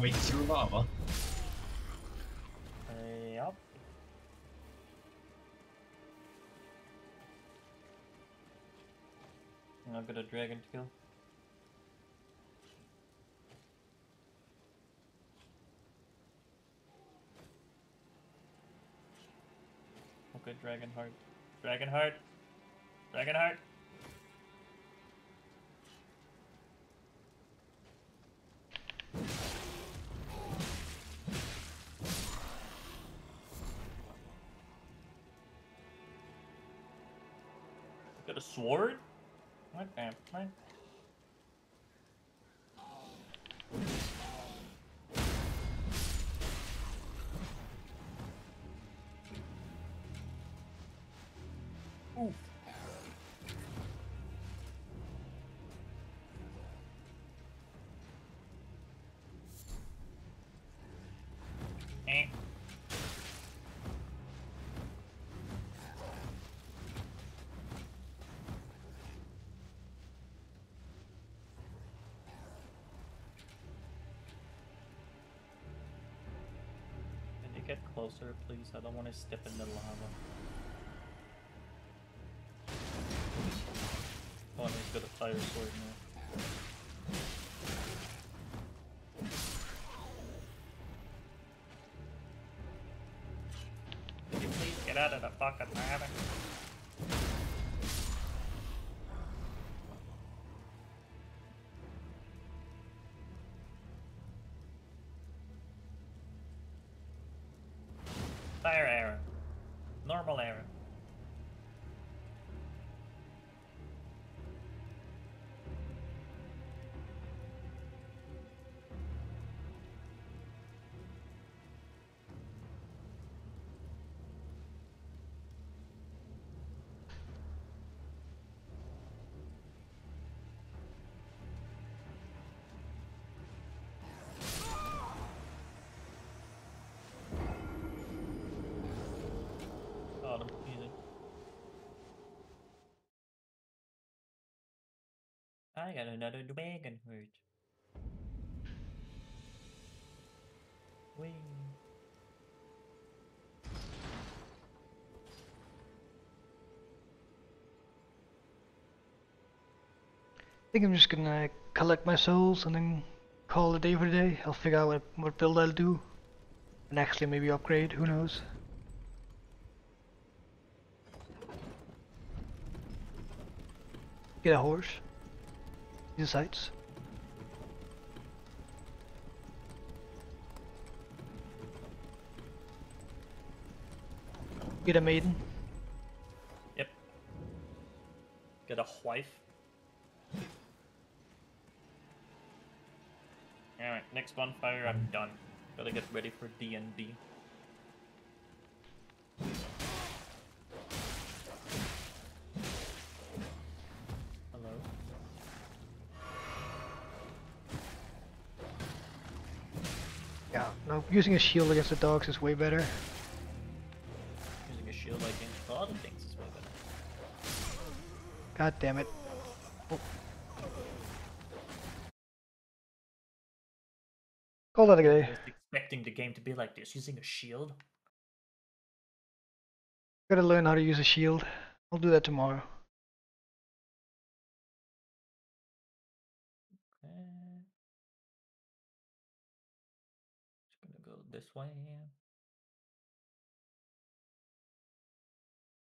Wait through lava. Yep. I've got a dragon to kill. Okay, dragon heart. Dragon sword? Get closer, please? I don't want to step in the lava. Oh, and he's got a fire sword now. Please get out of the fucking I got another dragon heart. Wing. I think I'm just gonna collect my souls and then call it day for the day. I'll figure out what, what build I'll do. And actually maybe upgrade, who knows. Get a horse. Use sights. Get a maiden. Yep. Get a wife. Alright, next bonfire, I'm done. Gotta get ready for D&D. Hello? Using a shield against the dogs is way better. Using a shield against a lot of things is way better. God damn it. Oh. Call that a I day. was expecting the game to be like this, using a shield. Gotta learn how to use a shield. I'll do that tomorrow. Uh,